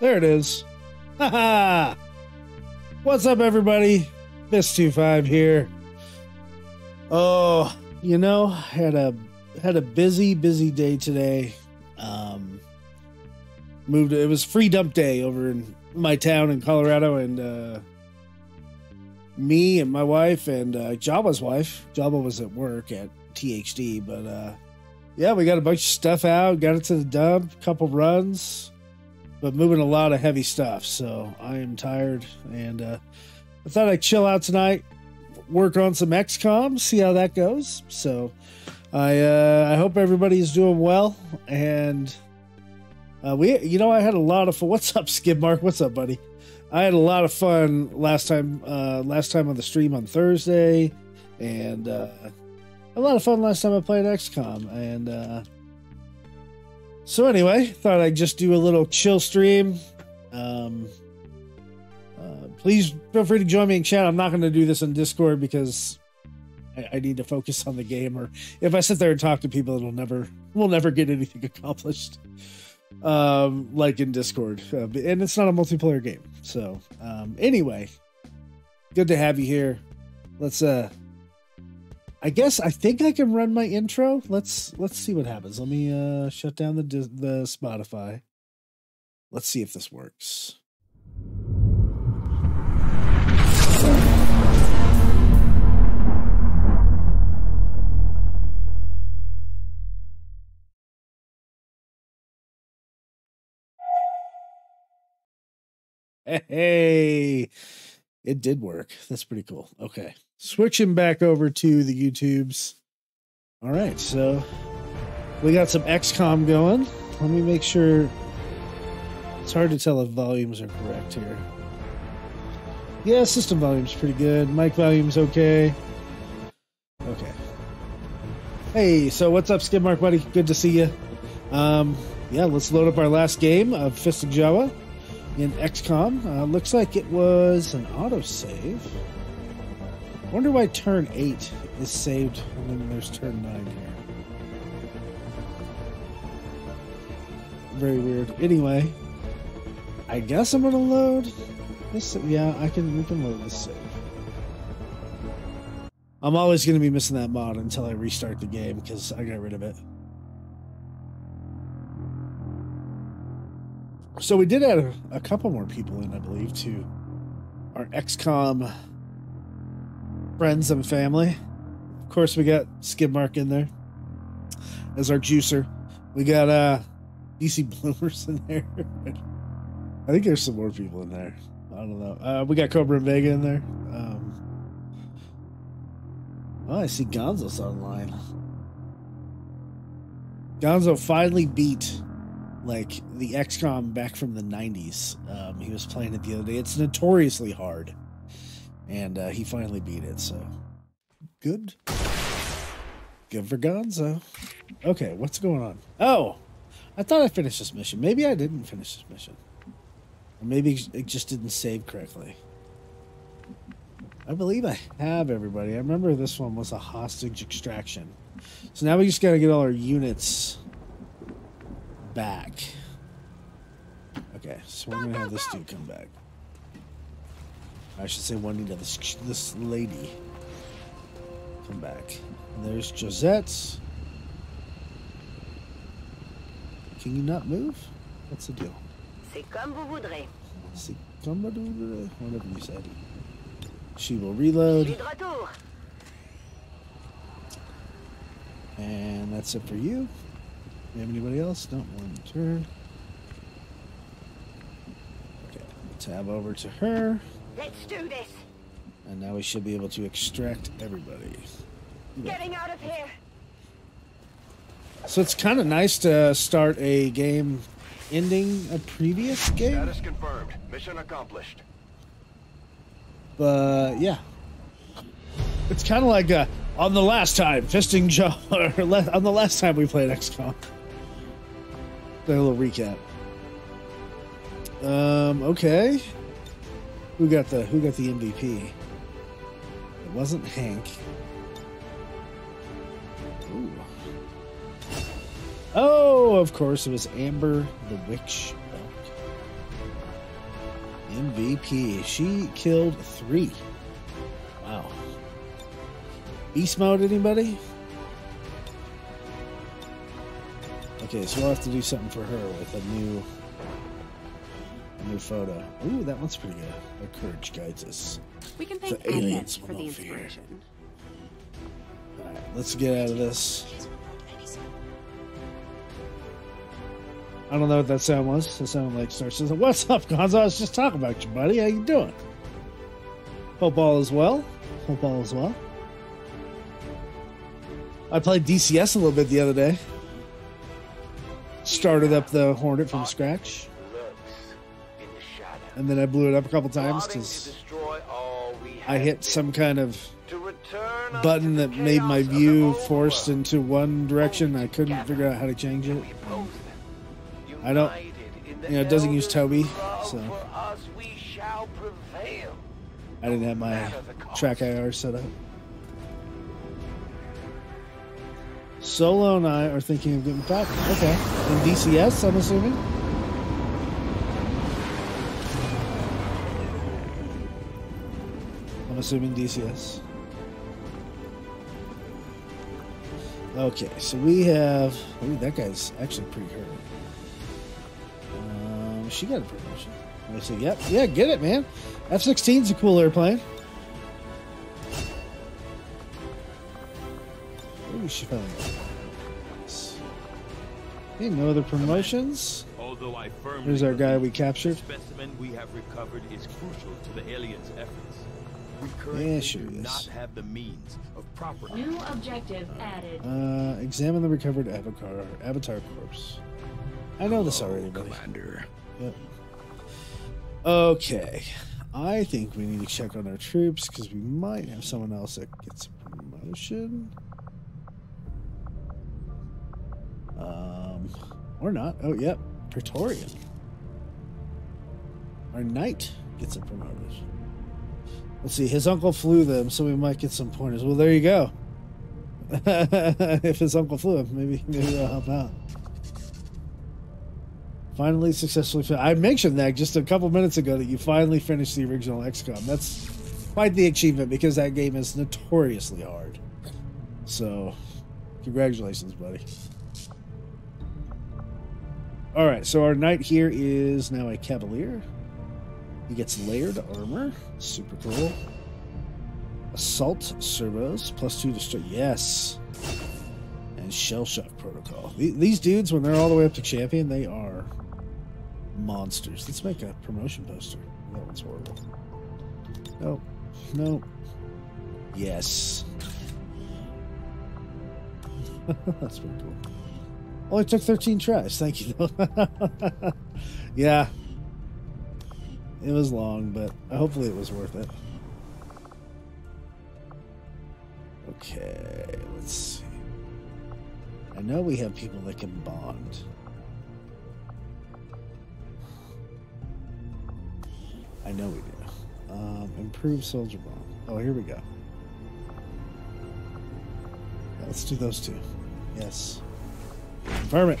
There it is. Haha. What's up, everybody? Fist25 here. Oh, you know, had a had a busy, busy day today. Um, moved. It was free dump day over in my town in Colorado, and uh, me and my wife and uh, Jawa's wife. Jawa was at work at THD, but uh, yeah, we got a bunch of stuff out. Got it to the dump. Couple runs but moving a lot of heavy stuff. So I am tired, and uh, I thought I'd chill out tonight, work on some XCOM, see how that goes. So I uh, I hope everybody is doing well, and uh, we you know I had a lot of fun. What's up, Skid Mark? What's up, buddy? I had a lot of fun last time uh, last time on the stream on Thursday, and uh, a lot of fun last time I played XCOM, and uh, so anyway, thought I'd just do a little chill stream. Um, uh, please feel free to join me in chat. I'm not going to do this on Discord because I, I, need to focus on the game. Or if I sit there and talk to people, it'll never we'll never get anything accomplished. Um, like in Discord, uh, and it's not a multiplayer game. So um, anyway, good to have you here. Let's uh I guess I think I can run my intro. Let's let's see what happens. Let me uh shut down the the Spotify. Let's see if this works. Hey, it did work. That's pretty cool. Okay. Switching back over to the YouTubes. All right, so we got some XCOM going. Let me make sure. It's hard to tell if volumes are correct here. Yeah, system volume's pretty good. Mic volume's okay. Okay. Hey, so what's up, Skidmark buddy? Good to see you. Um, yeah, let's load up our last game of Fist of Jawa in XCOM. Uh, looks like it was an autosave wonder why turn 8 is saved and then there's turn 9 here. Very weird. Anyway, I guess I'm gonna load this. Yeah, I can. We can load this save. I'm always gonna be missing that mod until I restart the game because I got rid of it. So we did add a, a couple more people in, I believe, to our XCOM friends and family. Of course, we got Skidmark in there as our juicer. We got uh DC Bloomers in there. I think there's some more people in there. I don't know. Uh, we got Cobra and Vega in there. Um, oh, I see Gonzo's online. Gonzo finally beat like the XCOM back from the 90s. Um, he was playing it the other day. It's notoriously hard and uh, he finally beat it. So good, good for Gonzo. Okay, what's going on? Oh, I thought I finished this mission. Maybe I didn't finish this mission, or maybe it just didn't save correctly. I believe I have everybody. I remember this one was a hostage extraction. So now we just got to get all our units back. Okay, so we're to have this dude come back. I should say Juanita, this, this lady. Come back. And there's Josette. Can you not move? What's the deal? C'est comme vous voudrez. C'est comme vous voudrez. Whatever you said. She will reload. And that's it for you. you have anybody else? Don't want to turn. Okay, tab over to her. Let's do this. And now we should be able to extract everybody. Getting out of here. So it's kind of nice to start a game ending a previous game. Status confirmed. Mission accomplished. But yeah, it's kind of like uh, on the last time fisting Joe, or on the last time we played XCOM. A little recap. Um. Okay. Who got the Who got the MVP? It wasn't Hank. Ooh. Oh, of course, it was Amber the Witch. MVP. She killed three. Wow. Beast mode, anybody? Okay, so we'll have to do something for her with a new new photo. Ooh, that one's pretty good. Our courage guides us. We can thank The aliens for the inspiration. Alright, let's get out of this. I don't know what that sound was. It sounded like Star says, What's up, Gonzo? I was just talking about you, buddy. How you doing? Hope all is well. Hope all is well. I played DCS a little bit the other day. Started up the Hornet from scratch, and then I blew it up a couple times because I hit some kind of button that made my view forced into one direction. I couldn't figure out how to change it. I don't, you know, it doesn't use Tobii, so I didn't have my track IR set up. Solo and I are thinking of getting back. Okay. In DCS, I'm assuming? I'm assuming DCS. Okay, so we have. Ooh, that guy's actually pretty hurt. Um, she got a promotion. I say, yep, yeah, get it, man. F 16's a cool airplane. Ooh, she finally got it. Yes. Okay, no other promotions. Although I firmly Here's our guy we captured. The specimen we have recovered is crucial to the aliens' efforts. We Yeah, sure do is. not have the means of proper New objective added. Uh, examine the recovered avatar avatar corpse. I know this already, buddy. Commander. Yep. Okay, I think we need to check on our troops because we might have someone else that gets a promotion. Um, or not. Oh, yep, Praetorian. Our knight gets a promotion. Let's see. His uncle flew them, so we might get some pointers. Well, there you go. if his uncle flew him, maybe maybe that'll help out. Finally, successfully. I mentioned that just a couple minutes ago that you finally finished the original XCOM. That's quite the achievement because that game is notoriously hard. So, congratulations, buddy. All right, so our knight here is now a cavalier. He gets layered armor, super cool. Assault servos plus two start. Yes, and shell shock protocol. These dudes, when they're all the way up to champion, they are monsters. Let's make a promotion poster. That one's horrible. Nope. Nope. Yes. That's pretty cool. Only took 13 tries. Thank you. yeah. It was long, but hopefully it was worth it. Okay, let's see. I know we have people that can bond. I know we do. Um, improve soldier bond. Oh, here we go. Let's do those two. Yes. Confirm it.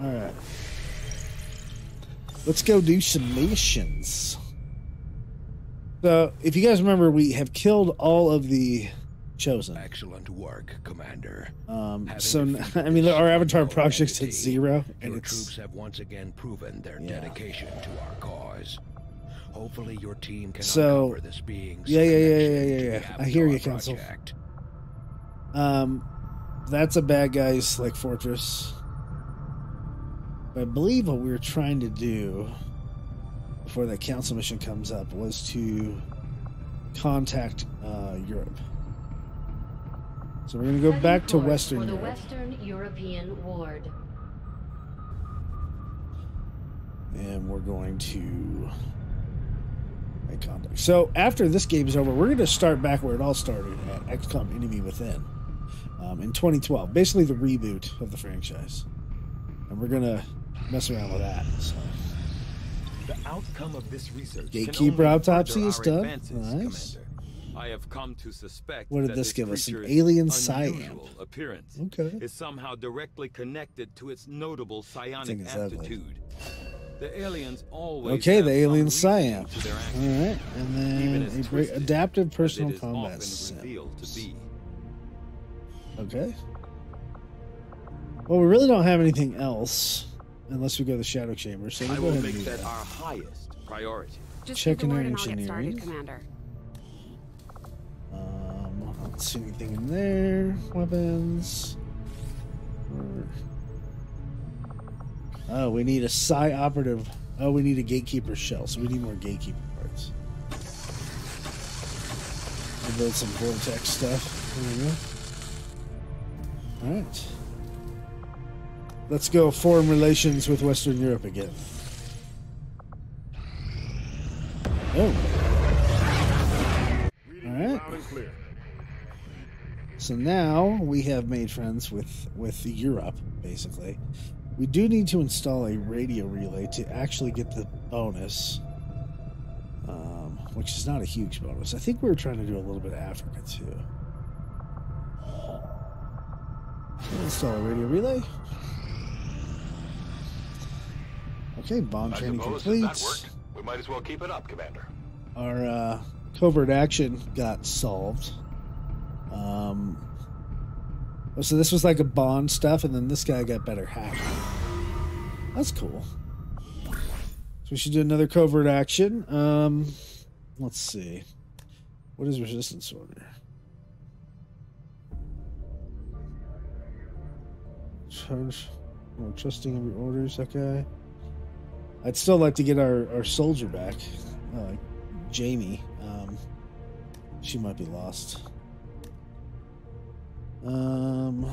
All right. Let's go do some missions. So, if you guys remember, we have killed all of the chosen. Excellent work, Commander. Um, Having so, I mean, our avatar project's at zero, and Your troops have once again proven their Yeah. dedication to our cause. Hopefully, your team can So- uncover this being's Yeah, yeah, yeah, yeah, yeah, yeah. I hear you, Council. um, that's a bad guy's like fortress. But I believe what we were trying to do before that council mission comes up was to contact uh, Europe. So we're gonna go Setting back to Western for the Europe. Western European Ward. and we're going to Make contact. So after this game is over, we're going to start back where it all started at XCOM Enemy Within um, in 2012. Basically, the reboot of the franchise, and we're going to mess around with that. So. The outcome of this research. Gatekeeper autopsy is done. Nice. Commander. I have come to suspect What did this give us? An alien psi unusual appearance Okay. is somehow directly connected to its notable psionic aptitude. The aliens always Okay, the alien reasoning Cyan. to their All right, and then twisted adaptive personal combat often to be. Okay. Well, we really don't have anything else unless we go to the Shadow Chamber. So I we'll go will ahead and make do that that. our highest priority. Just Checking give the our and I'll get engineering. started, Commander. Um, I don't see anything in there. Weapons. Oh, we need a psi operative. Oh, we need a gatekeeper shell, so we need more gatekeeper parts. We'll build some vortex stuff. There we go. Alright. Let's go foreign relations with Western Europe again. Oh. Alright. So now we have made friends with with Europe, basically. We do need to install a radio relay to actually get the bonus, um, which is not a huge bonus. I think we were trying to do a little bit of Africa too. Install a radio relay. Okay, bomb I training complete. we might as well keep it up, Commander. our uh, covert action got solved. Um, oh, so this was like a bond stuff, and then this guy got better hacking. That's cool. So we should do another covert action. Um, let's see. What is resistance order? Charge. More trusting of your orders, that guy. I'd still like to get our, our soldier back. Uh, Jamie. Um, she might be lost. Um,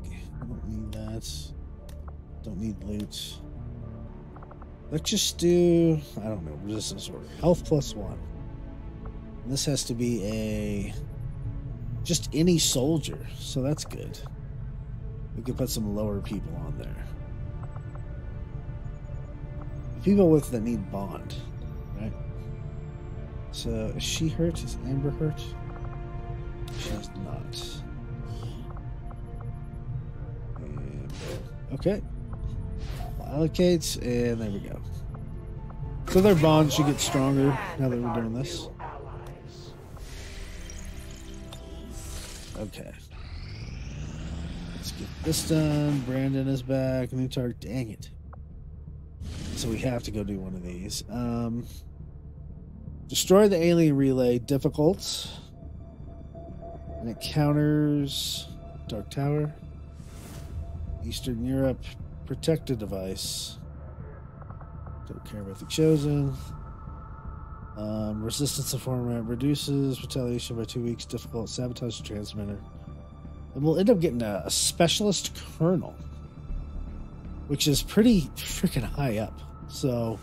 okay, I don't need that. Don't need loot. Let's just do, I don't know, resistance order. Health plus one. And this has to be a, just any soldier. So that's good. We could put some lower people on there. People with that need bond, right? So is she hurt? Is Amber hurt? She's not. And, okay. Allocates, and there we go. So their bond should get stronger now that we're doing this. Okay. Let's get this done. Brandon is back. New target. Dang it. So we have to go do one of these. Um, destroy the alien relay. Difficult. And it counters Dark Tower. Eastern Europe. Protect a device. Don't care about the chosen. Um, resistance to format reduces retaliation by two weeks. Difficult. Sabotage transmitter. And we'll end up getting a, a specialist colonel, which is pretty freaking high up. So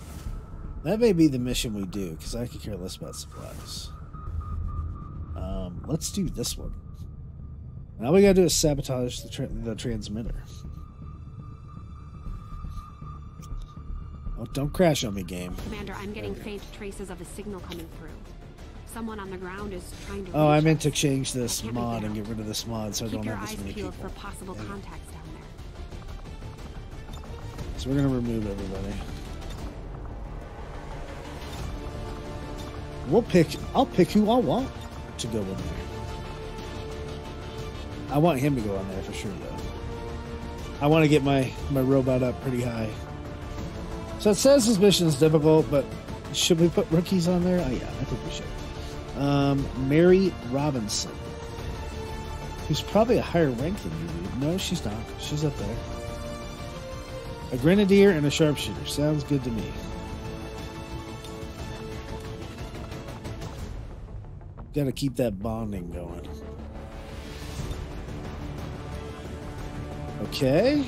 that may be the mission we do because I could care less about supplies. Um, let's do this one. Now we gotta do is sabotage the, tra- the transmitter. Oh, don't crash on me, game. Commander, I'm getting faint traces of a signal coming through. Someone on the ground is trying to. Oh, I meant to change this That can't be mod and get rid of this mod so I don't have this many people. for possible Yeah. contacts. So we're gonna remove everybody. We'll pick. I'll pick who I want to go in there. I want him to go on there for sure, though. I want to get my my robot up pretty high. So it says this mission is difficult, but should we put rookies on there? Oh yeah, I think we should. Um, Mary Robinson, who's probably a higher rank than you. No, she's not. She's up there. A grenadier and a sharpshooter. Sounds good to me. Got to keep that bonding going. Okay.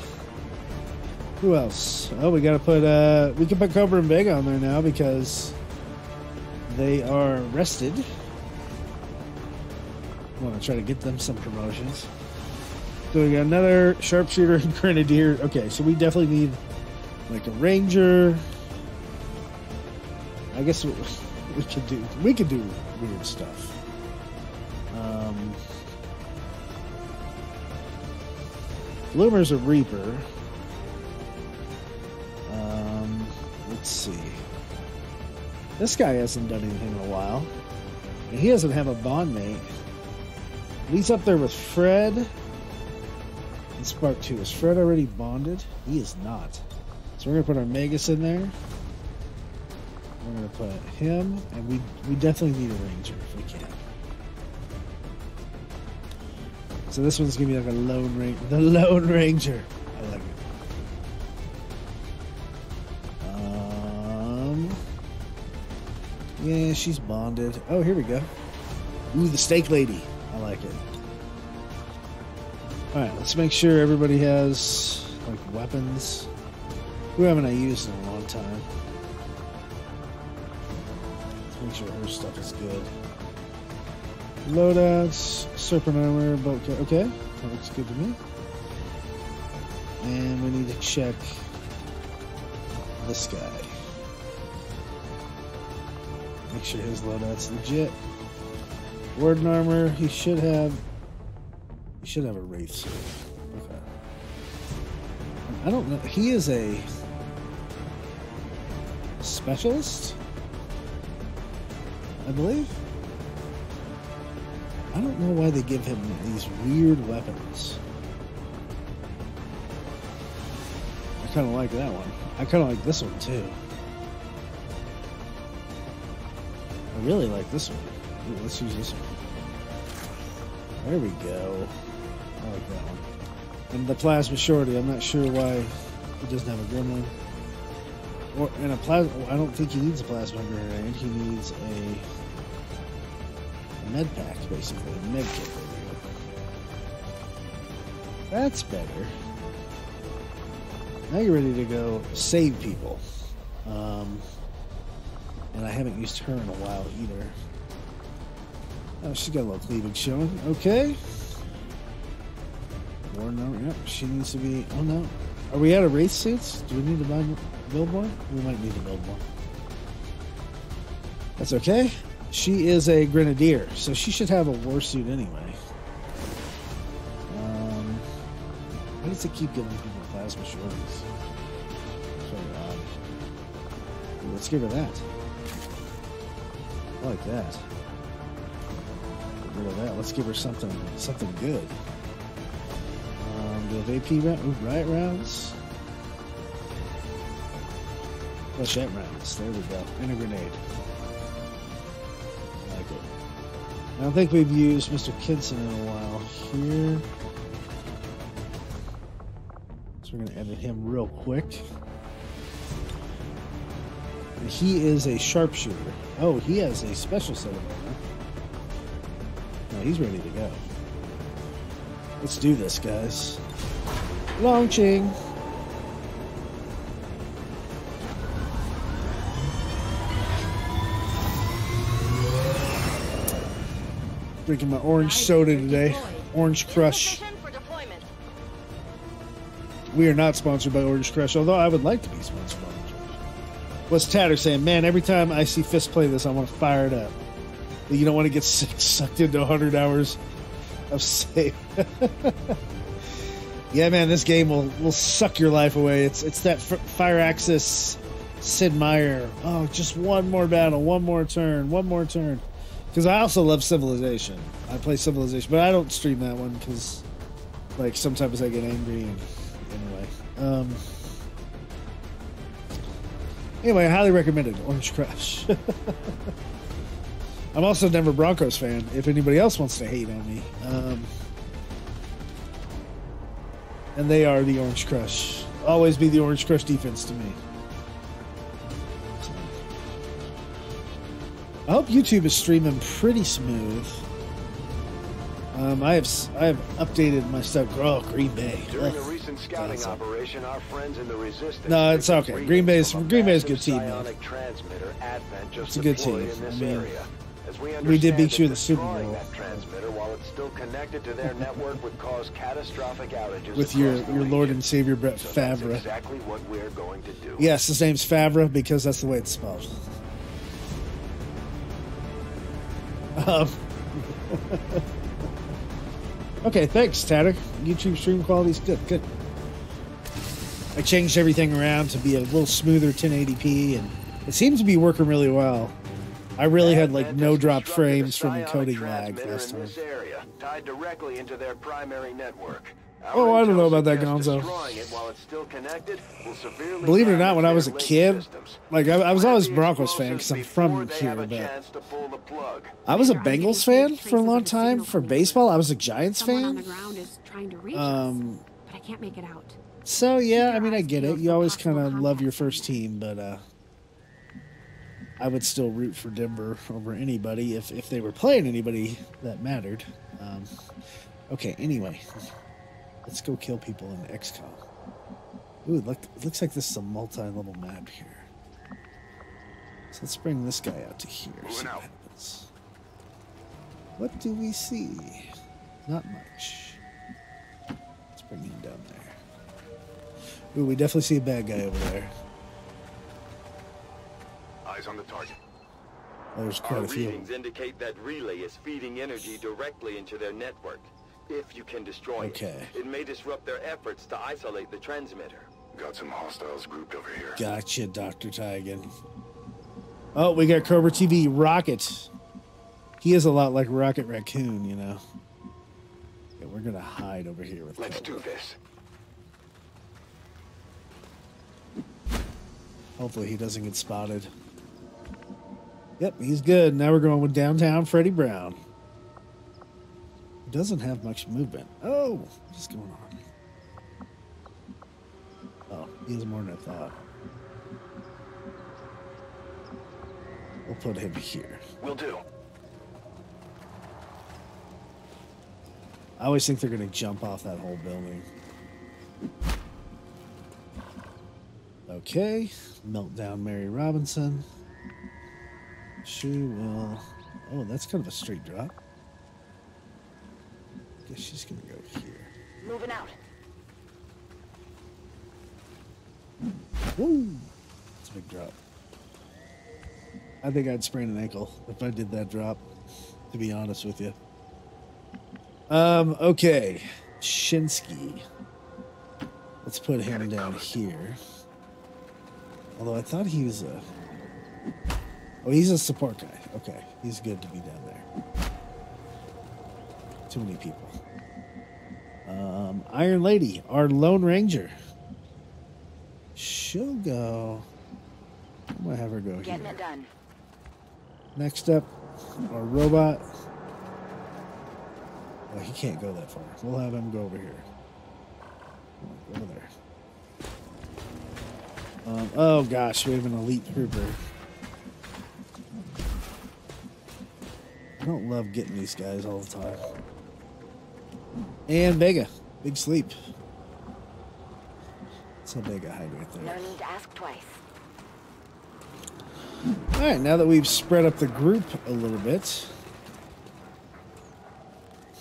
Who else? Oh, we got to put uh we can put Cobra and Vega on there now because they are rested. To try to get them some promotions. So we got another sharpshooter and grenadier. Okay, so we definitely need like a ranger. I guess we, we could do we could do weird stuff. Um, Bloomer's a reaper. Um, let's see. This guy hasn't done anything in a while. He doesn't have a bond mate. He's up there with Fred Spark 2. Is Fred already bonded? He is not. So we're going to put our Magus in there. We're going to put him, and we, we definitely need a Ranger if we can. So this one's going to be like a Lone Ranger. The Lone Ranger. I like it. Um, yeah, she's bonded. Oh, here we go. Ooh, the steak lady. I like it. All right, let's make sure everybody has like weapons. Who haven't I used in a long time? Let's make sure her stuff is good. Loadouts, serpent armor, boat. ca- Okay, that looks good to me. And we need to check this guy. Make sure his loadout's legit. Warden armor, he should have. He should have a wraith. Okay. I don't know. He is a specialist, I believe. I don't know why they give him these weird weapons. I kind of like that one. I kind of like this one too. I really like this one. Ooh, let's use this one. There we go. I like that one. And the plasma shorty, I'm not sure why he doesn't have a gremlin. Or and a plasma. I don't think he needs a plasma grenade. He needs a, a med pack, basically a med kit. That's better. Now you're ready to go save people. Um, and I haven't used her in a while either. Oh, she's got a little cleavage showing. Okay. War no, yep, she needs to be. Oh no. Are we out of wraith suits? Do we need to buy, one? We might need build one. That's okay. She is a grenadier, so she should have a war suit anyway. Um, why does it keep giving people plasma shorties? Odd. Ooh, Let's give her that. I like that. Get rid of that. Let's give her something something good. Have AP round? Riot rounds. Flechette rounds. There we go. And a grenade. I like it. I don't think we've used Mr. Kinson in a while here. So we're going to edit him real quick. And he is a sharpshooter. Oh, he has a special set of armor. No, he's ready to go. Let's do this, guys. Launching. Drinking my orange soda today. Orange Crush. We are not sponsored by Orange Crush, although I would like to be sponsored by Orange Crush. What's Tatter saying? Man, every time I see Fist play this, I want to fire it up. You don't want to get sucked into 100 hours of save. yeah, man, this game will, will suck your life away. It's it's that Firaxis Sid Meier. Oh, just one more battle, one more turn, one more turn. Because I also love Civilization. I play Civilization, but I don't stream that one because, like, sometimes I get angry. And anyway, um, anyway, highly recommended. Orange Crush. I'm also a Denver Broncos fan. If anybody else wants to hate on me, um, and they are the Orange Crush. Always be the Orange Crush defense to me. I hope YouTube is streaming pretty smooth. Um, I have I have updated my stuff. Oh, Green Bay. During a recent recent scouting Awesome. operation, our friends in the Resistance. No, it's okay. Green Bay's- from a Green Bay's a good team, man. psionic transmitter Advent just It's a good team. In this I mean, we, did understand you the Super Bowl. That transmitter, while it's still connected to their network, would cause catastrophic outages With your your Lord and Savior Brett So Favre. exactly what we're going to do. Yes, his name's Favre because that's the way it's spelled. Um, okay, thanks, Tatter. YouTube stream quality's good. Good. I changed everything around to be a little smoother 1080p, and it seems to be working really well. I really had like no drop frames from psionic encoding lag last time. this area, tied directly into their primary network. Our Oh, I don't know about that, Gonzo. it while it's still connected will severely Believe it or not, when I was a kid, like I, I was always a Broncos fan because I'm from here, but chance to pull the plug. I was a Later, I'm getting Bengals fan for a long time. For baseball, I was a Giants Someone on the fan. ground is trying to reach Um, but I can't make it out. So yeah, I mean, I get it. You always kind of love your first team, but uh, I would still root for Denver over anybody if if they were playing anybody that mattered. Um, okay, anyway, let's go kill people in XCOM. Ooh, look, it looks like this is a multi-level map here. So let's bring this guy out to here. See what happens. What do we see? Not much. Let's bring him down there. Ooh, we definitely see a bad guy over there. Eyes on the target. Oh, there's Our quite a few. of readings indicate that relay is feeding energy directly into their network. If you can destroy Okay. it, it may disrupt their efforts to isolate the transmitter. Got some hostiles grouped over here. Gotcha, Dr. Tygan. Oh, we got Cobra TV Rocket. He is a lot like Rocket Raccoon, you know. Yeah, we're gonna hide over here with Let's Cobra. do this. Hopefully he doesn't get spotted. Yep, he's good. Now we're going with downtown Freddie Brown. He doesn't have much movement. Oh, what's going on? Oh, he has more than I thought. We'll put him here. We'll do. I always think they're going to jump off that whole building. Okay, meltdown Mary Robinson. She will. Oh, that's kind of a straight drop. Guess she's going to go here. Moving out. Woo! It's a big drop. I think I'd sprain an ankle if I did that drop, to be honest with you. Um, okay. Shinsky. Let's put him down here. Although I thought he was a. Oh, he's a support guy. Okay. He's good to be down there. Too many people. Um, Iron Lady, our Lone Ranger. She'll go. I'm gonna have her go Getting here. it done. Next up, our robot. Oh, he can't go that far. We'll have him go over here. Over there. Um, oh gosh, we have an elite trooper. I don't love getting these guys all the time. And Vega, big sleep. That's how Vega hide right there. No need to ask twice. All right, now that we've spread up the group a little bit,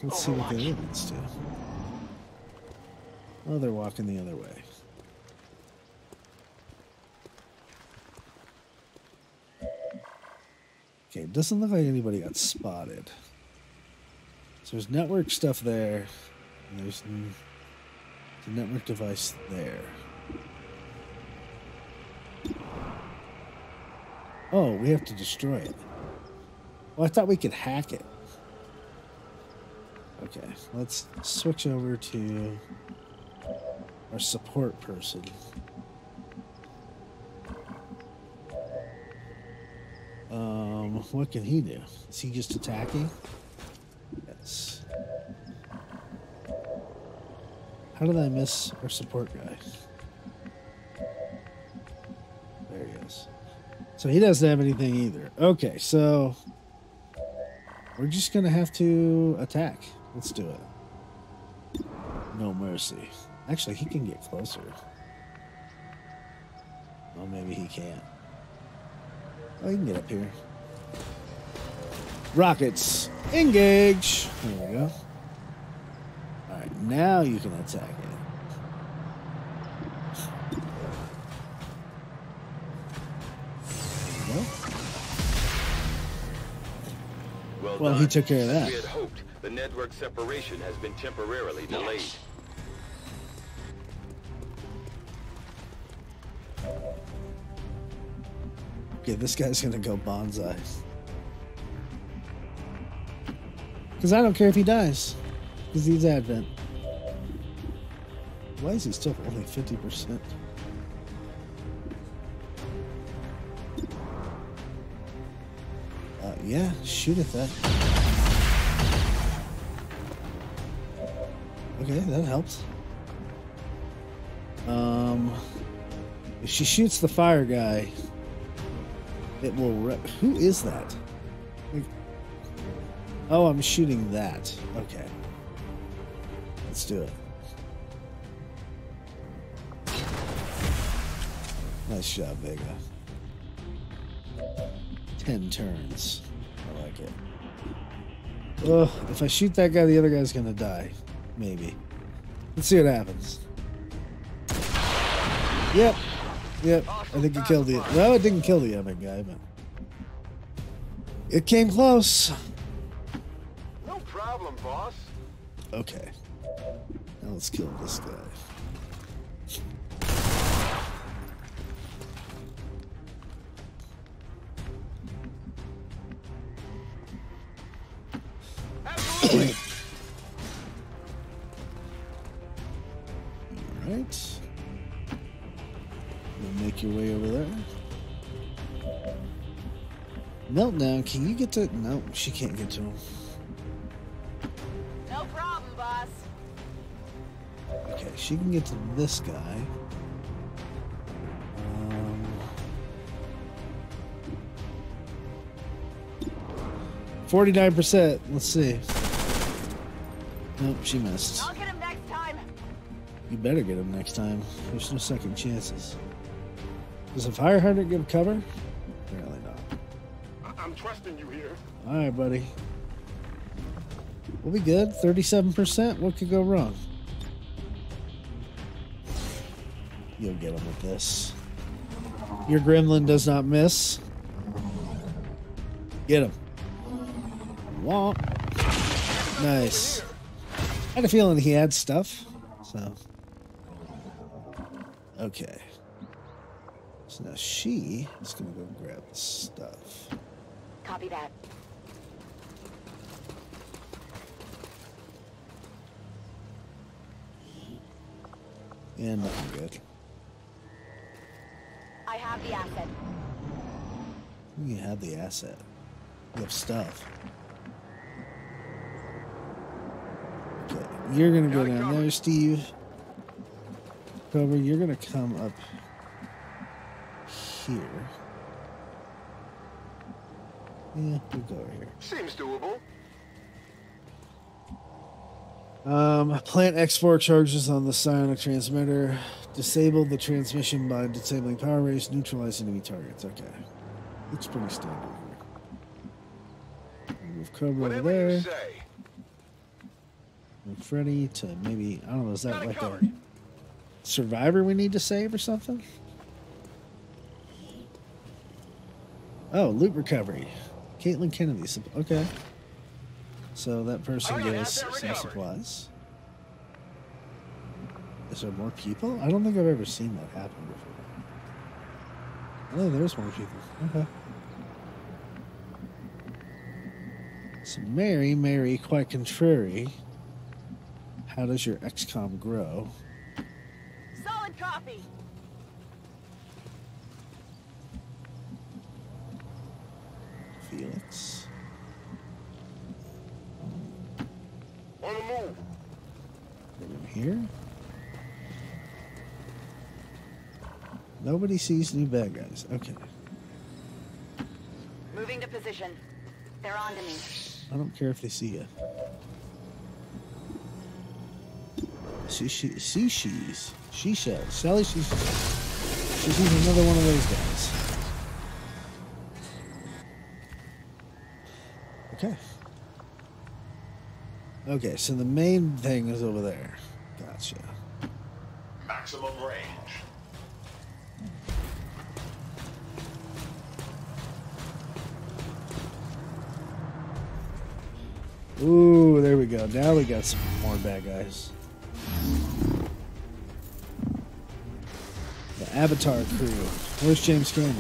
let's see what the aliens do. Oh, they're walking the other way. Okay, it doesn't look like anybody got spotted. So there's network stuff there, there's the network device there. Oh, we have to destroy it. Well, I thought we could hack it. Okay, let's switch over to our support person. Um, what can he do? Is he just attacking? Yes. How did I miss our support guy? There he is. So he doesn't have anything either. Okay, so we're just gonna have to attack. Let's do it. No mercy. Actually, he can get closer. Well, maybe he can't. Oh, he can get up here. Rockets, engage. There we go. All right, now you can attack it. There you go. Well, Well, he took care of that. We had hoped the network separation has been temporarily delayed. Okay, this guy's gonna go bonsai. Because I don't care if he dies. Because he's Advent. Why is he still only 50%? Uh, yeah, shoot at that. Okay, that helps. Um, if she shoots the fire guy, it will. Re- Who is that? Oh, I'm shooting that. Okay. Let's do it. Nice job, Vega. Ten turns. I like it. Ugh, if I shoot that guy, the other guy's gonna die. Maybe. Let's see what happens. Yep. Yep. I think it killed the. Well, it didn't kill the other guy, but. It came close. No problem, boss. Okay. Now let's kill this guy. Meltdown, can you get to. No, she can't get to him. No problem, boss. Okay, she can get to this guy. Um, Forty-nine percent. Let's see. Nope, she missed. I'll get him next time. You better get him next time. There's no second chances. Does a fire hydrant give cover? Trusting you here. All right, buddy. We'll be good. Thirty-seven percent. What could go wrong? You'll get him with this. Your gremlin does not miss. Get him. Womp. Nice. I had a feeling he had stuff. So. Okay. So now she is going to go grab the stuff. Copy that. And nothing good. I have the asset. You have the asset. You have stuff. Okay, you're gonna go down there, Steve. Cover, you're gonna come up here. Yeah, we'll go over here. Seems doable. Um, plant X4 charges on the psionic transmitter. Disable the transmission by disabling power race. Neutralize enemy targets. Okay. Looks pretty standard here. Move Cobra over there. Move Freddy to maybe, I don't know, is that Got like a survivor we need to save or something? Oh, loot recovery. Caitlin Kennedy. Okay. So that person Oh, gets some supplies. Is there more people? I don't think I've ever seen that happen before. Oh, there's more people. Okay. So Mary, Mary, quite contrary. How does your XCOM grow? Solid copy. Felix. On the move. Over here. Nobody sees new bad guys. Okay. Moving to position. They're on to me. I don't care if they see you. She she she she's she shells. Sally she she's another one of those guys. Okay. Okay, so the main thing is over there. Gotcha. Maximum range. Ooh, there we go. Now we got some more bad guys. The Avatar crew. Where's James Cameron?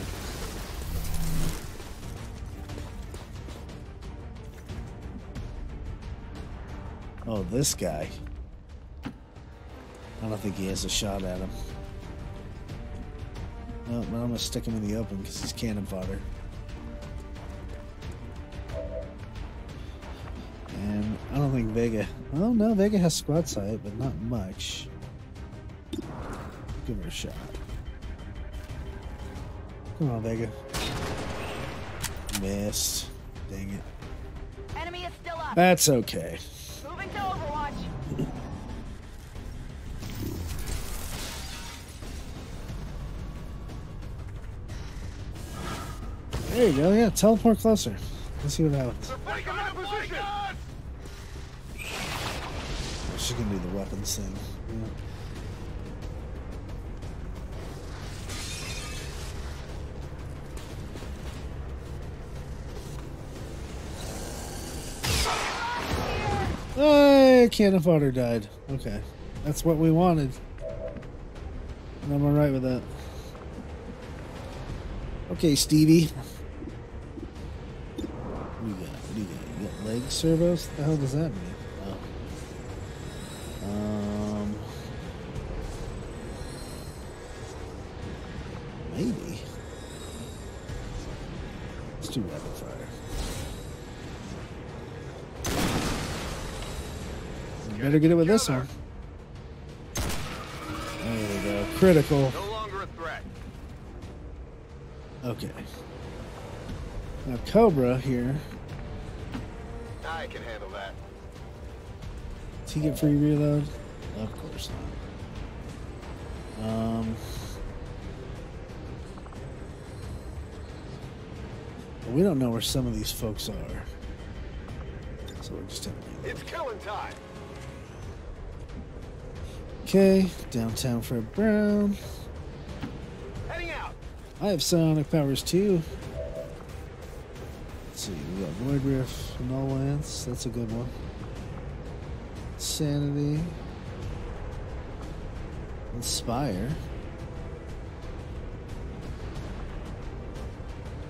Oh, this guy. I don't think he has a shot at him. No, but I'm gonna stick him in the open because he's cannon fodder. And I don't think Vega. Well, no, Vega has squad sight, but not much. Give her a shot. Come on, Vega. Missed. Dang it. Enemy is still up. That's okay. Moving to Overwatch. There you go. Yeah, teleport closer. Let's see what happens. Taking my! She's gonna do the weapons thing. Yeah. Hey, cannon fodder died. Okay, that's what we wanted. And I'm alright with that. Okay, Stevie. What do you got? What do you got? You got leg servos? What the hell does that mean? Better get it with this one. There we go. Critical. No longer a threat. Okay. Now Cobra here. I can handle that. Does he get free reload? Of course not. Um. we don't know where some of these folks are. So we're just telling you. It's killing time. Okay, downtown Fred Brown. Heading out. I have psionic powers too. Let's see, we got Void Rift, Null Lance, that's a good one. Sanity. Inspire.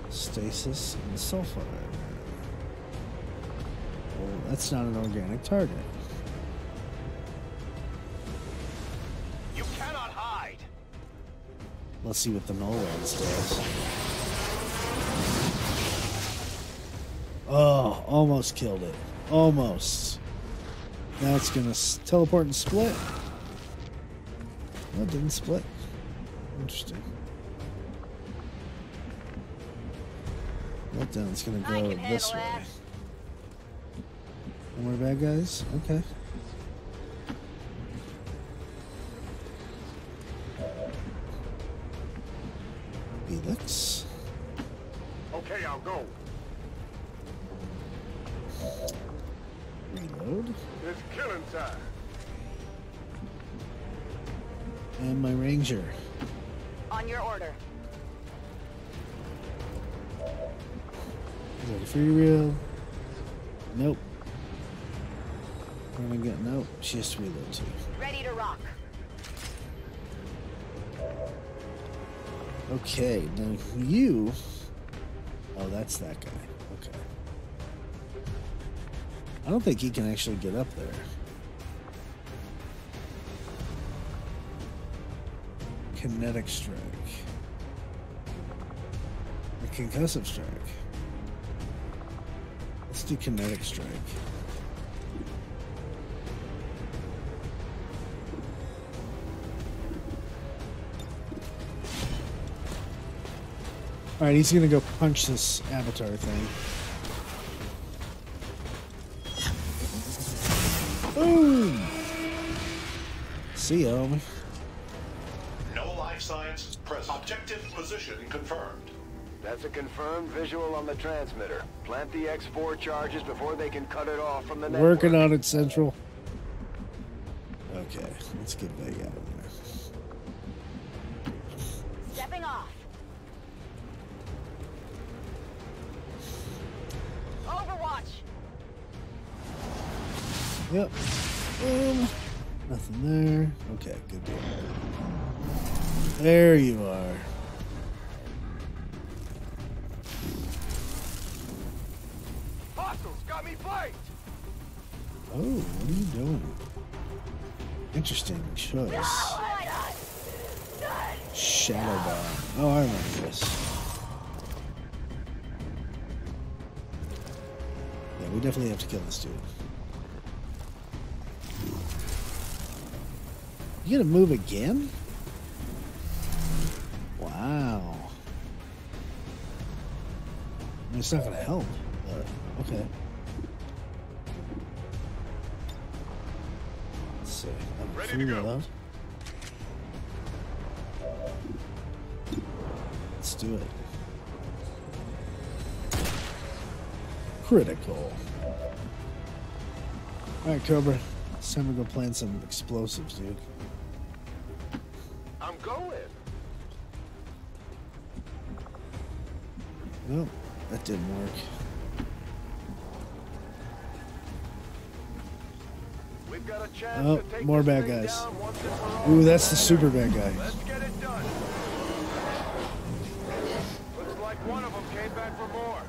Stasis and Soulfire. Well, that's not an organic target. Let's see what the Null Lance does. Oh, almost killed it. Almost. Now it's gonna teleport and split. No, it didn't split. Interesting. Then? It's gonna go this way. that. No more bad guys? Okay. Okay, now you. Oh, that's that guy. Okay. I don't think he can actually get up there. Kinetic strike. A concussive strike. Let's do kinetic strike. All right, he's gonna go punch this avatar thing. Boom! See ya, homie. No life signs present. Objective position confirmed. That's a confirmed visual on the transmitter. Plant the X4 charges before they can cut it off from the network. Working on it, Central. Okay, let's get Vega out Yep. Boom. Nothing there. Okay, good deal. There you are. Got me! Oh, what are you doing? Interesting choice. Shadow Bomb. Oh, I remember this. Yeah, we definitely have to kill this dude. You gonna move again? Wow. I mean, it's not gonna help, but okay. Let's see. I'm Ready to go. Let's do it. Critical. Alright, Cobra. It's time to go plant some explosives, dude. Going. Nope, that didn't work. We've got a chance Oh, more bad guys. down once and for all. Ooh, that's the super bad guy. Let's get it done. Looks like one of them came back for more.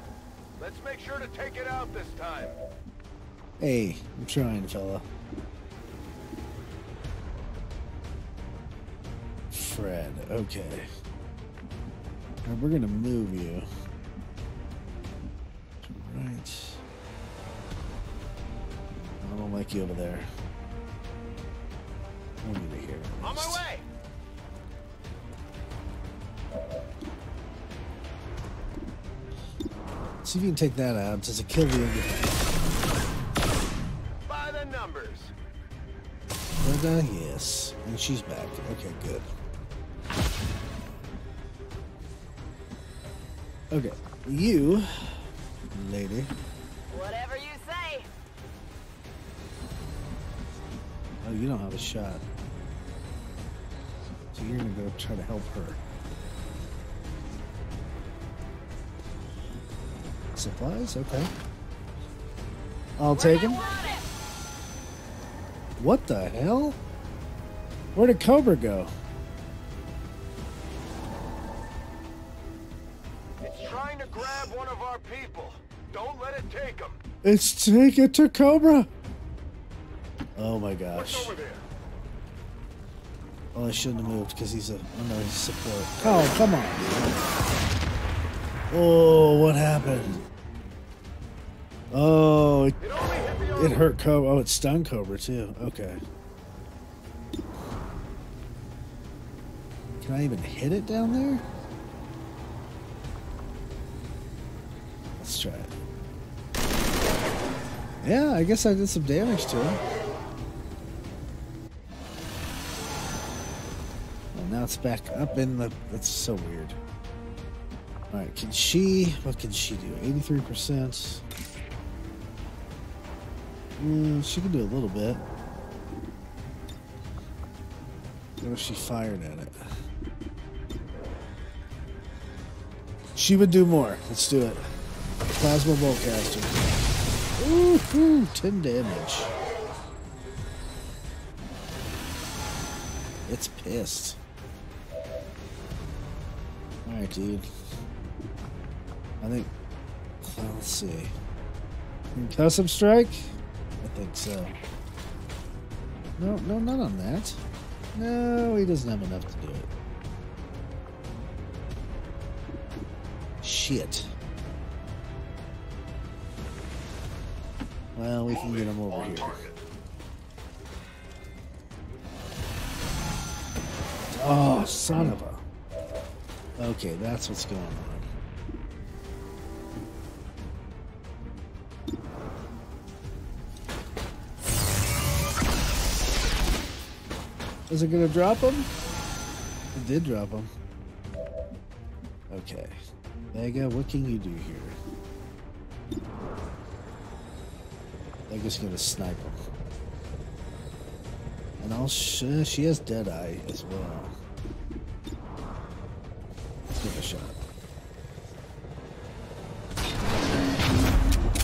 Let's make sure to take it out this time. Hey, I'm trying, fella. Fred, okay. Now we're gonna move you. Right. I don't like you over there. Move you to here. at On my way! See if you can take that out. Does it kill the other? By the numbers. But, uh, yes. And she's back. Okay, good. Okay. You, lady. Whatever you say. Oh, you don't have a shot. So you're gonna go try to help her. Supplies? Okay. I'll take them. What the hell? Where did Cobra go? Don't let it take them. It's take it to Cobra. Oh my gosh. Oh, over I shouldn't have moved because he's a under his support. Oh, come on. Oh, what happened? Oh, it, It only hit the it hurt Cobra. Oh, it stunned Cobra too. Okay. Can I even hit it down there? Let's try it. Yeah, I guess I did some damage to it. Well, now it's back up in the. That's so weird. Alright, can she. What can she do? 83%. Mm, she can do a little bit. What if she fired at it? She would do more. Let's do it. Plasma Boltcaster. Ooh, ooh, 10 damage. It's pissed. Alright, dude. I think. let's see. Concussive strike? I think so. No, no, not on that. No, he doesn't have enough to do it. Shit. Well, we can get him over here. Oh, son of a. Okay, that's what's going on. Is it gonna drop him? It did drop him. Okay. Vega, what can you do here? Vega's gonna snipe him. And I'll sh she has Deadeye as well. Let's give it a shot.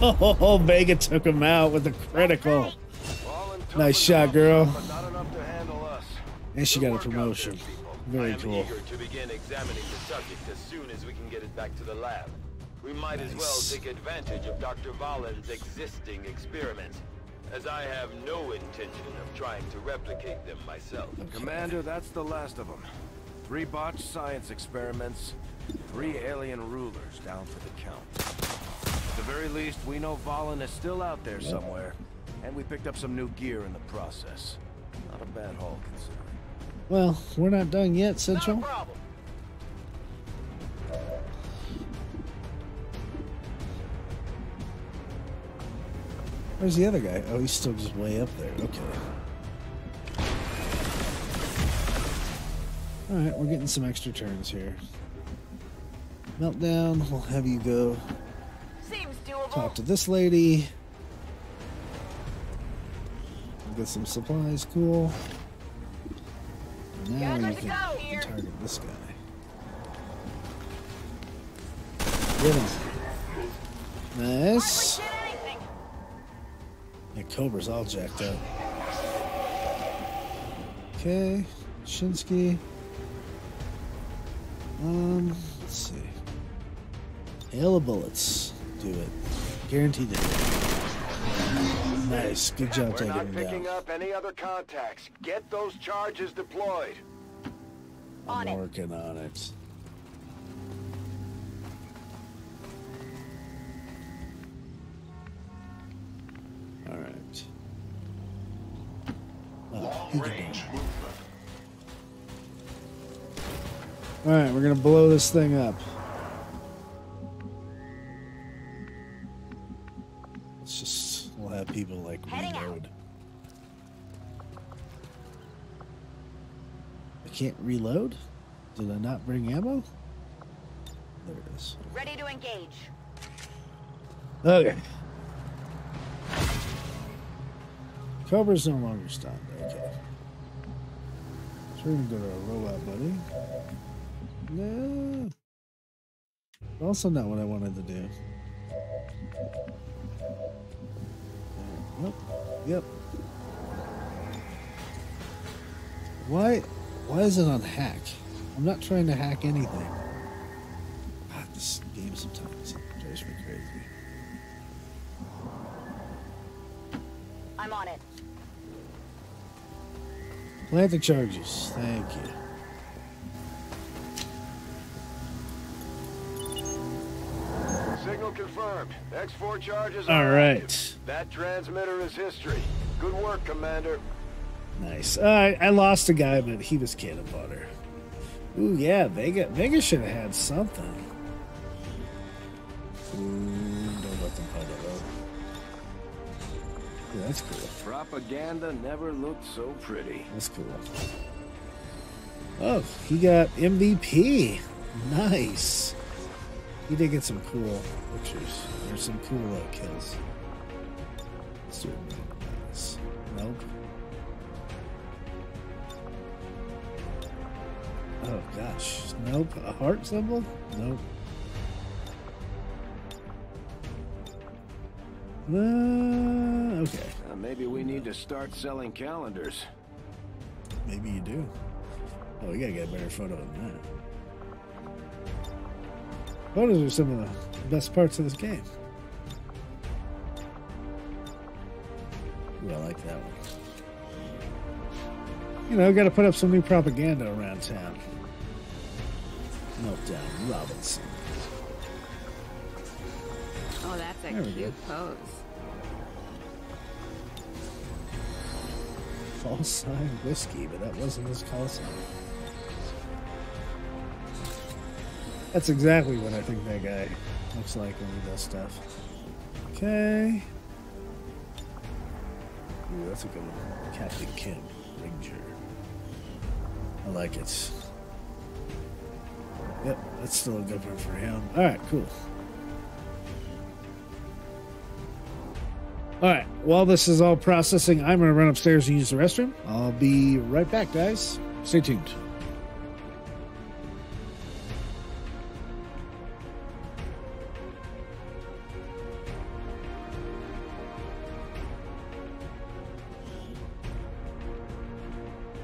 Oh, Vega took him out with a critical. Nice shot, girl. And she got a promotion. Very cool. Eager to begin examining the subject as soon as we can get it back to the lab. We might as well take advantage of Dr. Vahlen's existing experiments, as I have no intention of trying to replicate them myself. Commander, that's the last of them. Three botched science experiments, three alien rulers down for the count. At the very least, we know Vahlen is still out there somewhere, and we picked up some new gear in the process. Not a bad haul, considering. Well, we're not done yet, Not a Central. problem. Where's the other guy? Oh, he's still just way up there. Okay. Alright, we're getting some extra turns here. Meltdown, we'll have you go talk to this lady. Get some supplies, cool. Now you can target this guy. Get him. Nice. Hardly did anything. Yeah, Cobra's all jacked up. Okay, Shinsky. Um, let's see. Hail of bullets. Do it. Guaranteed it. Nice. Good job We're taking not him picking down. up any other contacts. Get those charges deployed. On I'm it. working on it. All right. Oh, he Long can do it. range movement. All right, we're gonna blow this thing up. Let's just we'll have people like reload. I can't reload. Did I not bring ammo? There it is. Ready to engage. Okay. Cobra's no longer stunned. Okay. So we're gonna go to our robot buddy. No. Also not what I wanted to do. Nope. Yep. Why why is it on hack? I'm not trying to hack anything. God, this game sometimes drives me crazy. I'm on it. Plant the charges. Thank you. Signal confirmed. X4 charges All right. active. That transmitter is history. Good work, Commander. Nice. Uh, I lost a guy, but he was cannon fodder. Ooh, yeah, Vega. Vega should have had something. Ooh, Yeah, that's cool. Propaganda never looked so pretty. That's cool. Oh, he got MVP. Nice. He did get some cool pictures. There's some cool uh, kills. Nice. Nope. Oh gosh. Nope. A heart symbol? Nope. Uh, okay. Uh, maybe we need to start selling calendars. Maybe you do. Oh, we gotta get a better photo than that. Photos are some of the best parts of this game. Ooh, I like that one. You know, gotta put up some new propaganda around town. Meltdown Robinson. Oh, that's a There cute pose. Call sign whiskey, but that wasn't his call sign. That's exactly what I think that guy looks like when he does stuff. Okay. Ooh, that's a good one. Captain Kim, Ranger. I like it. Yep, that's still a good one for him. All right, cool. All right, while this is all processing, I'm going to run upstairs and use the restroom. I'll be right back, guys. Stay tuned.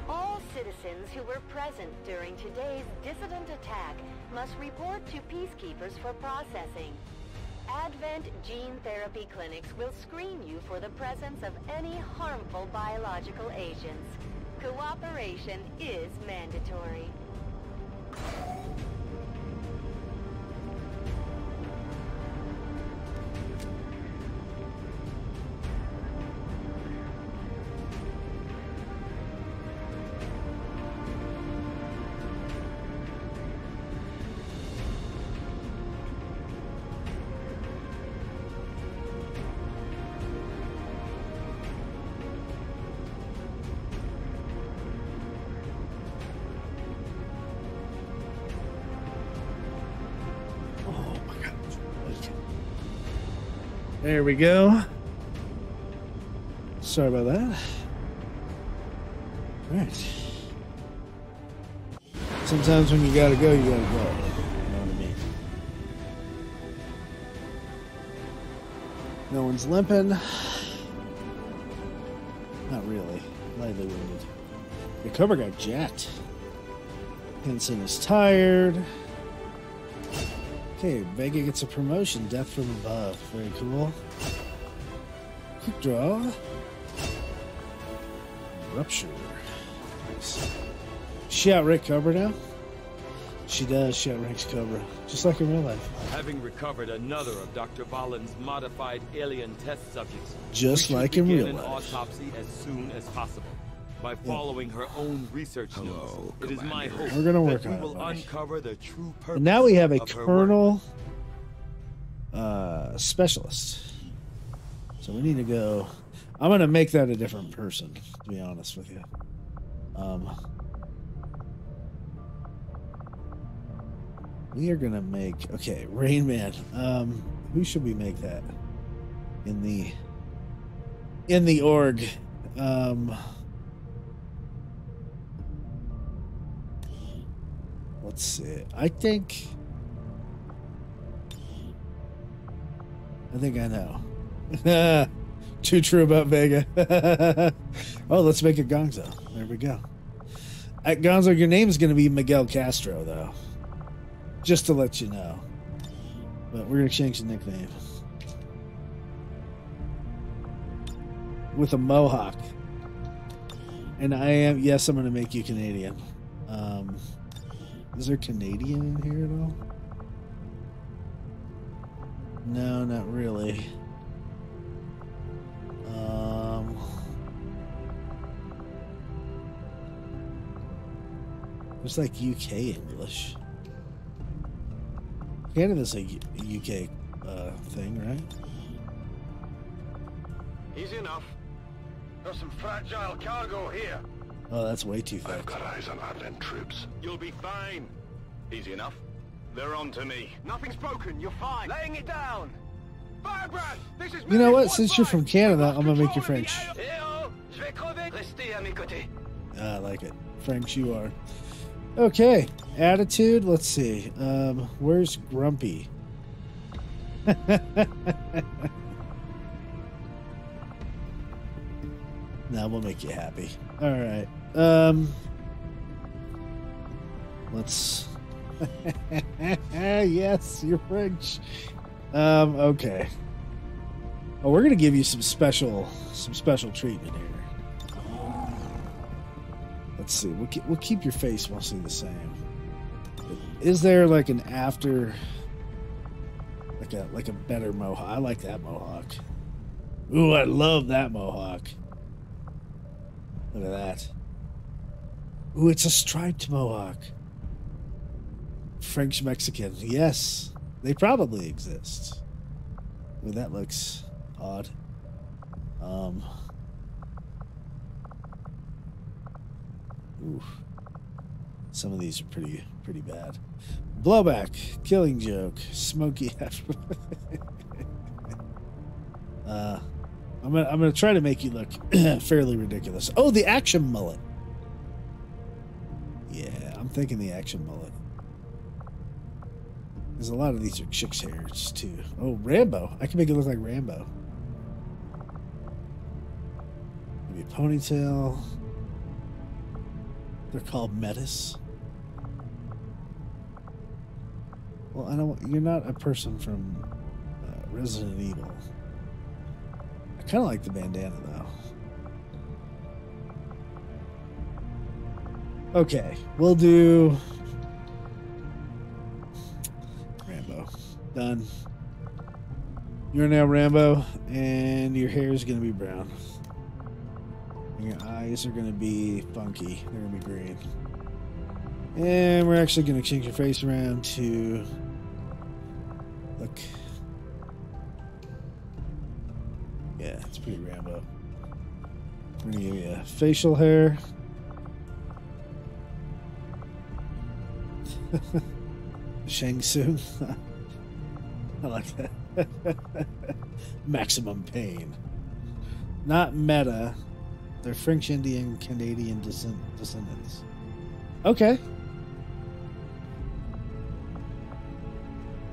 All citizens who were present during today's dissident attack must report to peacekeepers for processing. Advent Gene Therapy Clinics will screen you for the presence of any harmful biological agents. Cooperation is mandatory. There we go. Sorry about that. Alright. Sometimes when you gotta go, you gotta go. You know what I mean? No one's limping. Not really. Lightly wounded. The cover got jacked. Henson is tired. Okay, Vega gets a promotion. Death from above. Very cool. Quick draw. Rupture. Nice. She outranks Cobra now? She does. She outranks Cobra. Just like in real life. Having recovered another of Dr. Vahlen's modified alien test subjects, Just like in real life. autopsy as soon as possible. By following her own research notes, it is my hope We're gonna work that on we it, will buddy. uncover the true purpose. And now we have a colonel uh, specialist. So we need to go. I'm to make that a different person, to be honest with you. Um, we are going to make. Okay, Rain Man. Um, who should we make that? In the. In the org. Um, let's see. I think. I think I know. Too true about Vega. oh, let's make it Gonzo. There we go. At Gonzo, your name's going to be Miguel Castro, though. Just to let you know. But we're going to change the nickname. With a mohawk. And I am, yes, I'm going to make you Canadian. Um, is there Canadian in here at all? No, not really. Um, there's like UK English. Canada's a UK uh, thing, right? Easy enough. There's some fragile cargo here. Oh, that's way too fast. I've got eyes on Advent troops. You'll be fine. Easy enough. They're on to me. Nothing's broken. You're fine. Laying it down. Firebrand, this is You know what? Watt Since you're from Canada, I'm gonna make you French. the air. Je vais crever. Restez à mes côtés. Ah, I like it. French, you are. Okay, attitude. Let's see. Um, where's Grumpy? now we'll make you happy. All right. Um, let's. yes, you're French. Um, okay. Oh, we're gonna give you some special, some special treatment here. Let's see. We'll keep, we'll keep your face mostly the same. Is there like an after, like a like a better mohawk? I like that mohawk. Ooh, I love that mohawk. Look at that. Ooh, it's a striped mohawk. French Mexican. Yes, they probably exist. Ooh, that looks odd. Um. Oof. Some of these are pretty pretty bad. Blowback, Killing Joke, Smoky uh, I'm gonna I'm gonna try to make you look fairly ridiculous. Oh, the action mullet. Yeah, I'm thinking the action mullet. There's a lot of these are chicks' hairs too. Oh, Rambo. I can make it look like Rambo. Maybe a ponytail. They're called metis. Well, I don't. You're not a person from uh, Resident Evil. Kind of like the bandana though. Okay, we'll do Rambo. Done. You're now Rambo, and your hair is gonna be brown. And your eyes are gonna be funky. They're gonna be green. And we're actually gonna change your face around to look. Yeah, it's pretty Rambo. We're gonna give you a facial hair. Shang Tsung. I like that. Maximum pain. Not meta. They're French Indian Canadian descend- descendants. Okay.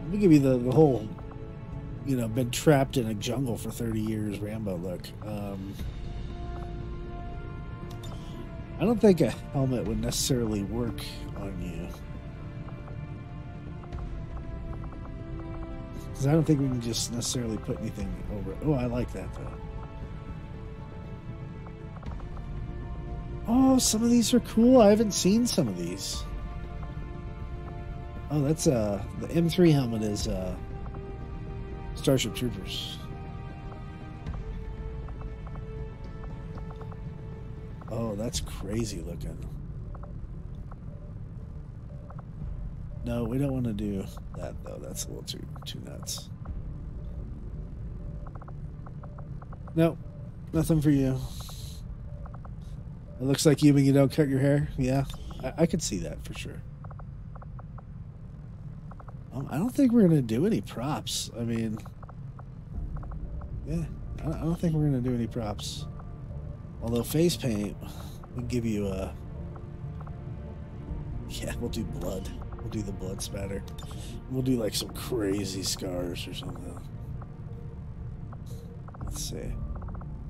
Let me give you the, the whole, you know, been trapped in a jungle for 30 years Rambo look. Um, I don't think a helmet would necessarily work on you. Because I don't think we can just necessarily put anything over. it. Oh, I like that though. Oh, some of these are cool. I haven't seen some of these. Oh, that's uh the M3 helmet is uh Starship Troopers. Oh, that's crazy looking. No, we don't want to do that though. That's a little too too nuts. Nope, nothing for you. It looks like you when you don't cut your hair. Yeah, I, I could see that for sure. I don't think we're gonna do any props. I mean, yeah, I don't, think we're gonna do any props. Although face paint, we give you uh, a. Yeah, we'll do blood. We'll do the blood spatter. We'll do like some crazy scars or something. Let's see.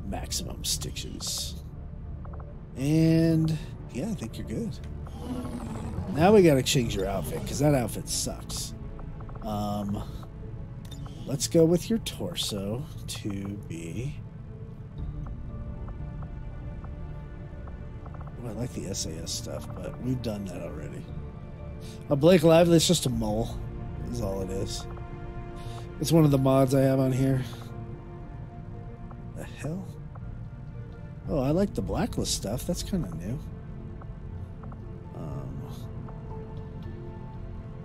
Maximum stitches. And yeah, I think you're good. Now we gotta change your outfit because that outfit sucks. Um, let's go with your torso to be. I like the SAS stuff, but we've done that already. A Blake Lively, it's just a mole, is all it is. It's one of the mods I have on here. The hell? Oh, I like the blacklist stuff. That's kind of new.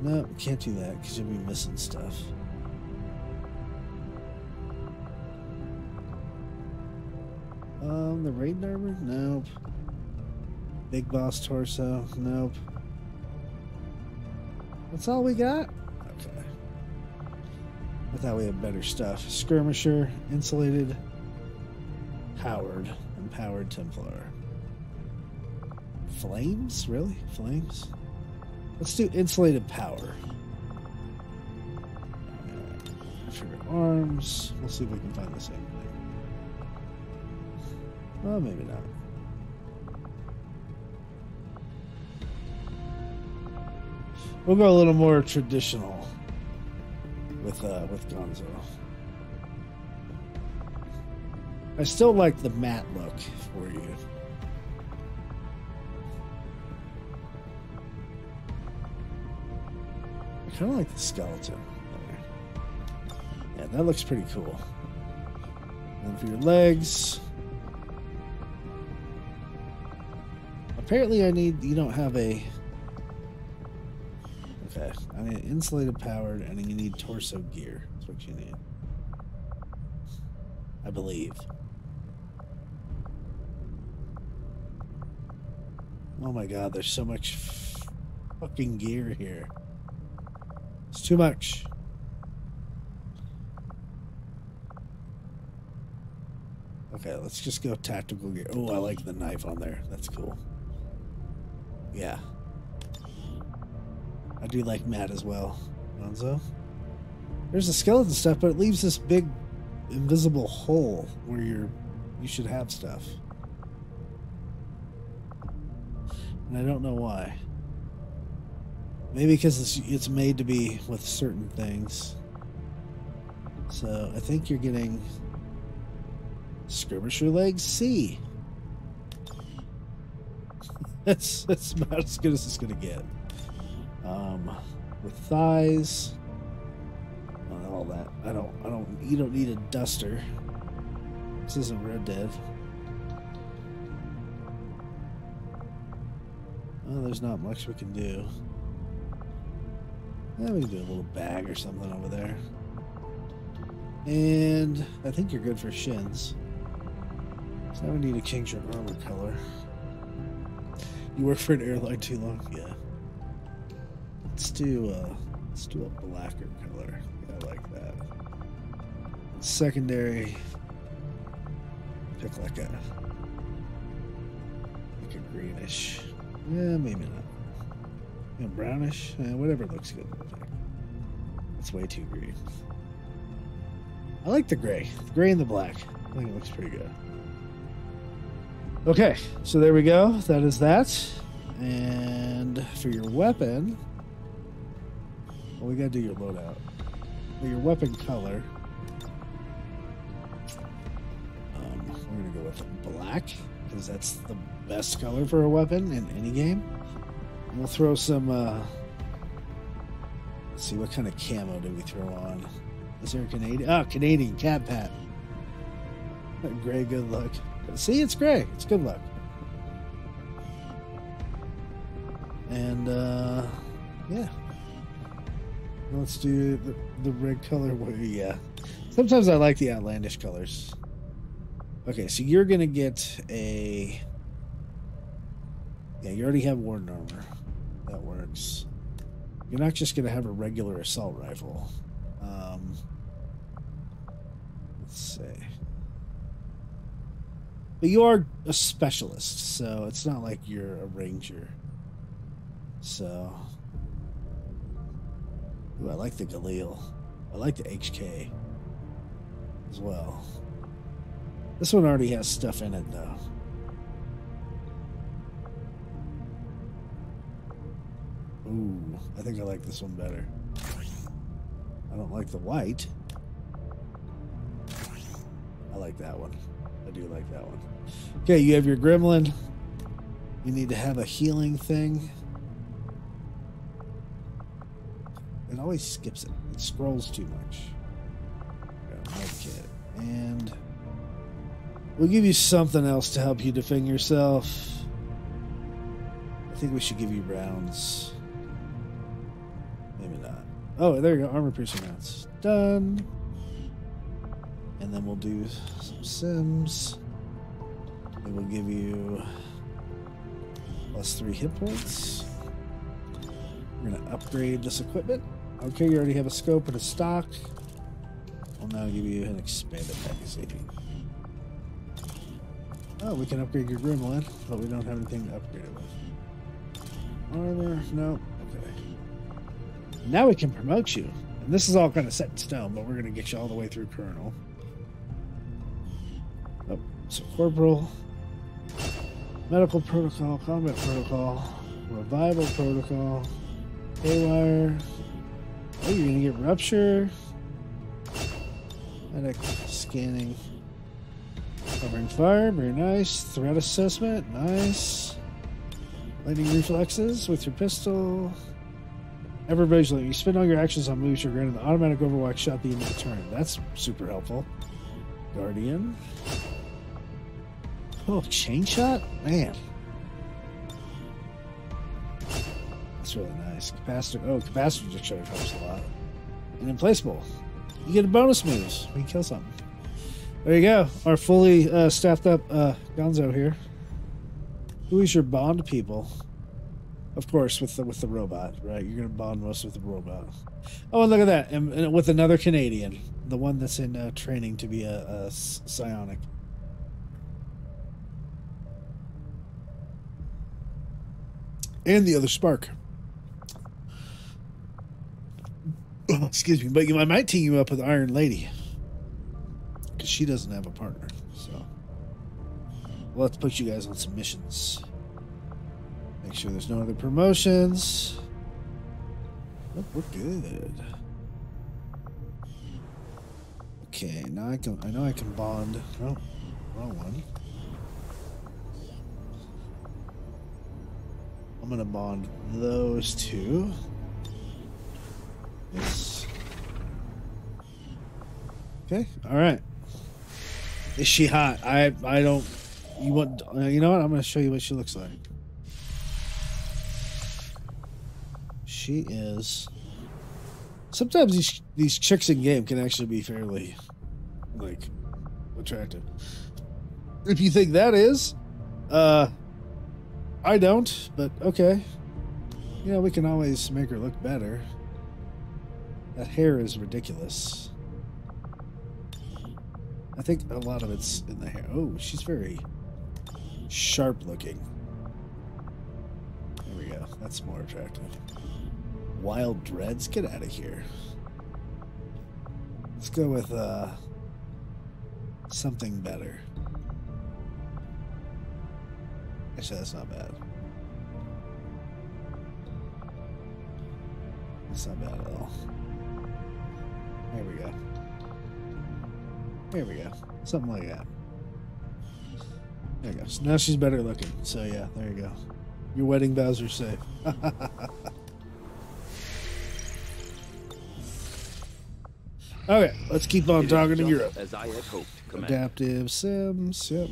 No, can't do that because you'll be missing stuff. Um, the raid armor? Nope. Big boss torso? Nope. That's all we got? Okay. I thought we had better stuff. Skirmisher, insulated, Howard, empowered Templar. Flames? Really? Flames? Let's do insulated power. Trigger arms. We'll see if we can find the same thing. Well, maybe not. We'll go a little more traditional with uh, with Gonzo. I still like the matte look for you. Kind of like the skeleton. Yeah, that looks pretty cool. And for your legs. Apparently, I need. You don't have a. Okay, I need insulated powered, and then you need torso gear. That's what you need. I believe. Oh my god, there's so much fucking gear here. It's too much. Okay, let's just go tactical gear. Oh, I like the knife on there. That's cool. Yeah. I do like Matt as well. Gonzo. There's the skeleton stuff, but it leaves this big invisible hole where you're you should have stuff. And I don't know why. Maybe because it's, it's made to be with certain things. So I think you're getting skirmisher legs C. that's that's about as good as it's gonna get. Um, with thighs and all that. I don't I don't you don't need a duster. This isn't Red Dead. Well, there's not much we can do. Yeah, we can do a little bag or something over there. And I think you're good for shins. So now we need to change your armor color. You work for an airline too long? Yeah. Let's do uh let's do a blacker color. Yeah, I like that. Secondary pick like a like a greenish. Yeah, maybe not. Brownish, eh, whatever looks good. It's way too green. I like the gray, the gray and the black. I think it looks pretty good. Okay, so there we go. That is that. And for your weapon, well, we gotta do your loadout. For your weapon color, um, we're gonna go with black because that's the best color for a weapon in any game. We'll throw some. Uh, let's see what kind of camo do we throw on. Is there a Canadian? Oh, Canadian CADPAT. Gray, good luck. See, it's gray. It's good luck. And uh, yeah, let's do the, the red color. Yeah, sometimes I like the outlandish colors. Okay, so you're gonna get a. Yeah, you already have warden armor. That works. You're not just gonna have a regular assault rifle. Um, let's see. But you are a specialist, so it's not like you're a ranger. So, Ooh, I like the Galil. I like the HK as well. This one already has stuff in it, though. Ooh, I think I like this one better. I don't like the white. I like that one. I do like that one. Okay, you have your gremlin. You need to have a healing thing. It always skips it. It scrolls too much. Okay, and we'll give you something else to help you defend yourself. I think we should give you rounds. Oh, there you go. Armor piercing rounds. Done. And then we'll do some sims. It will give you plus three hit points. We're going to upgrade this equipment. Okay, you already have a scope and a stock. I'll now give you an expanded magazine. Oh, we can upgrade your gremlin, but we don't have anything to upgrade it with. Armor, no. Now we can promote you. And this is all kind of set in stone, but we're going to get you all the way through Colonel. Oh, so Corporal, Medical Protocol, Combat Protocol, Revival Protocol, Haywire. Oh, you're going to get Rupture. Medic scanning. Covering fire, very nice. Threat assessment, nice. Lightning reflexes with your pistol. Ever vigilant. You spend all your actions on moves, you're granted the automatic overwatch shot at the end of the turn. That's super helpful. Guardian. Oh, chain shot? Man. That's really nice. Capacitor. Oh, capacitor discharge helps a lot. And implacable. You get a bonus moves. We can kill something. There you go. Our fully uh, staffed up uh, Gonzo here. Who is your Bond people? Of course, with the with the robot, right? You're gonna bond most with the robot. Oh, and look at that, and, and with another Canadian, the one that's in uh, training to be a psionic. And the other Spark. Excuse me, but you, I might team you up with Iron Lady because she doesn't have a partner. So let's put you guys on some missions. Make sure there's no other promotions. Look, we're good. Okay, now I can. I know I can bond. No, wrong one. I'm gonna bond those two. Yes. Okay. All right. Is she hot? I I don't. You want? You know what? I'm gonna show you what she looks like. She is. Sometimes these these chicks in game can actually be fairly, like, attractive. If you think that is, uh, I don't. But okay. Yeah, we can always make her look better. That hair is ridiculous. I think a lot of it's in the hair. Oh, she's very sharp looking. There we go. That's more attractive. Wild dreads, get out of here. Let's go with uh something better. Actually, that's not bad. It's not bad at all. There we go. There we go. Something like that. There you go. So now she's better looking. So yeah, there you go. Your wedding vows are safe. okay, let's keep on It is talking to Europe. As I had hoped, Commander. Adaptive Sims. Yep.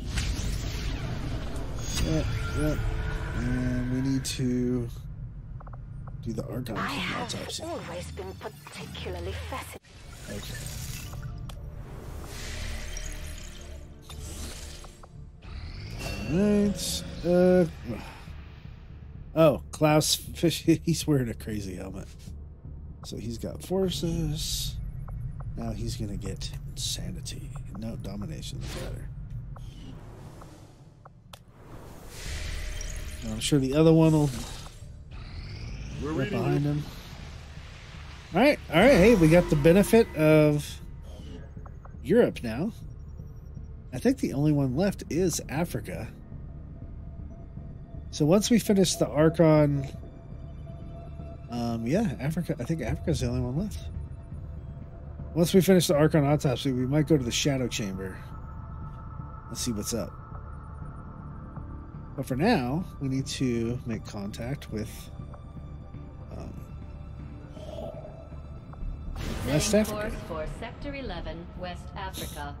Yep. Yep. And we need to do the Archon I have autopsy. always been particularly fascinated. Okay. Alright. Uh, oh, Klaus Fish. He's wearing a crazy helmet. So he's got forces. Now he's going to get insanity. No, domination is better. And I'm sure the other one will We're right behind him. All right, all right. Hey, we got the benefit of Europe now. I think the only one left is Africa. So once we finish the Archon, um, yeah, Africa. I think Africa's the only one left. Once we finish the Archon autopsy, we might go to the Shadow Chamber. Let's see what's up. But for now, we need to make contact with um, West Africa. for Sector 11, West Africa.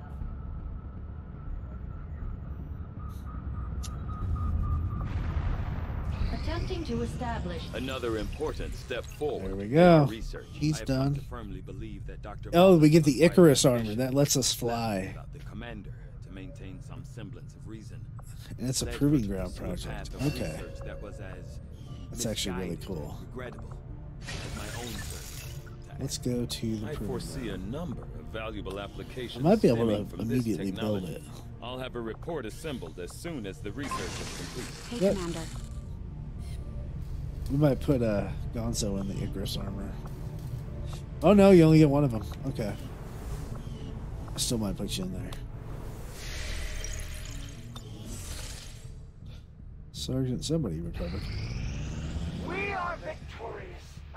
Attempting to establish Another important step forward. There we go. Research. He's done. firmly believe that Dr. Oh, we get the Icarus armor. That lets us fly. The commander to maintain some semblance of reason. And it's a proving ground project. Okay. That was as That's actually really cool. Regrettable my own. Let's go to the I proving foresee ground. a number of valuable applications. I might be able to immediately build it. I'll have a report assembled as soon as the research is complete. Hey, Yep. Commander. We might put uh, Gonzo in the Icarus armor. Oh no, you only get one of them. Okay. I still might put you in there. Sergeant, somebody recovered. We are victorious,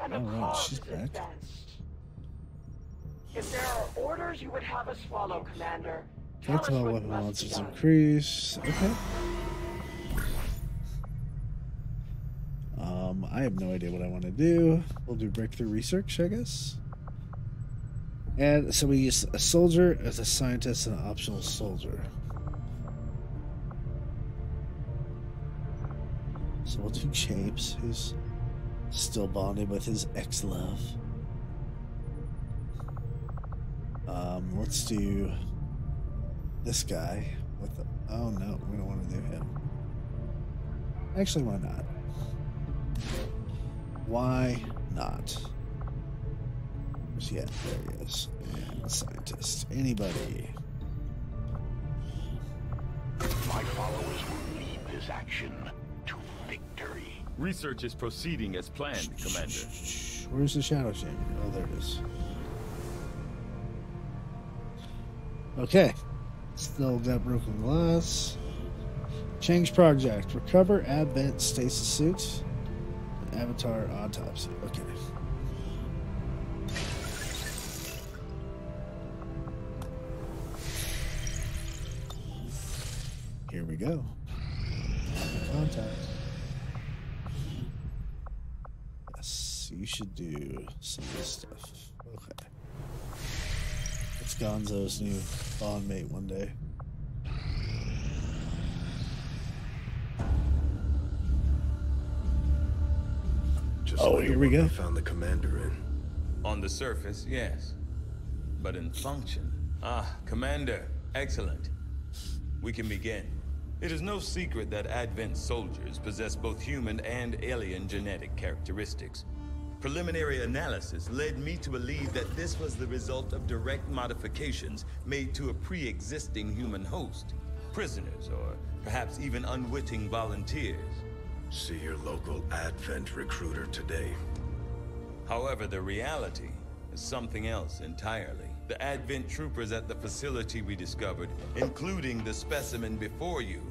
and the All right, cause she's is back. advanced. If there are orders you would have us follow, Commander, tell us what weapon launches increase. Okay. Um, I have no idea what I want to do. We'll do breakthrough research, I guess. And so we use a soldier as a scientist and an optional soldier. So we'll do James, who's still bonded with his ex-love. Um, let's do this guy with the, oh no, we don't want to do him. Actually, why not? Why not? Yeah, there he is. And scientist. Anybody? My followers will lead this action to victory. Research is proceeding as planned, Commander. Where's the shadow chamber? Oh, there it is. Okay. Still got broken glass. Change project. Recover Advent stasis suit. Avatar autopsy. Okay. Here we go. Contact. Yes, you should do some of this stuff. Okay. It's Gonzo's new bond mate one day. Just Oh, like here we go. Found the commander in. On the surface, yes. But in function. Ah, Commander, excellent. We can begin. It is no secret that Advent soldiers possess both human and alien genetic characteristics. Preliminary analysis led me to believe that this was the result of direct modifications made to a pre-existing human host. Prisoners, or perhaps even unwitting volunteers. See your local Advent recruiter today. However, the reality is something else entirely. The Advent troopers at the facility we discovered, including the specimen before you,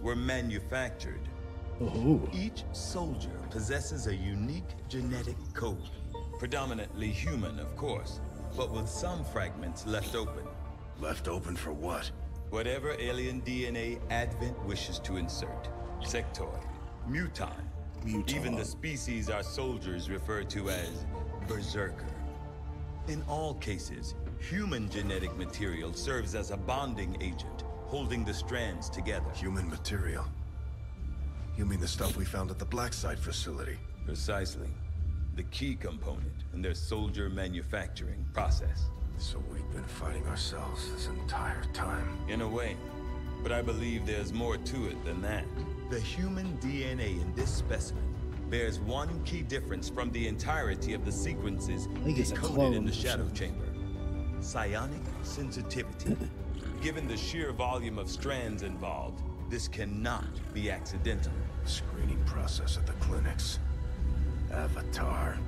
were manufactured. Oh. Each soldier possesses a unique genetic code. Predominantly human, of course, but with some fragments left open. Left open for what? Whatever alien DNA Advent wishes to insert. Sectoid, muton, even the species our soldiers refer to as Berserker. In all cases, human genetic material serves as a bonding agent, holding the strands together. Human material? You mean the stuff we found at the Blacksite facility? Precisely. The key component in their soldier manufacturing process. So we've been fighting ourselves this entire time. In a way. But I believe there's more to it than that. The human DNA in this specimen bears one key difference from the entirety of the sequences think it's a in the shadow chamber. Psionic sensitivity. Given the sheer volume of strands involved, this cannot be accidental. Screening process at the clinics. Avatar.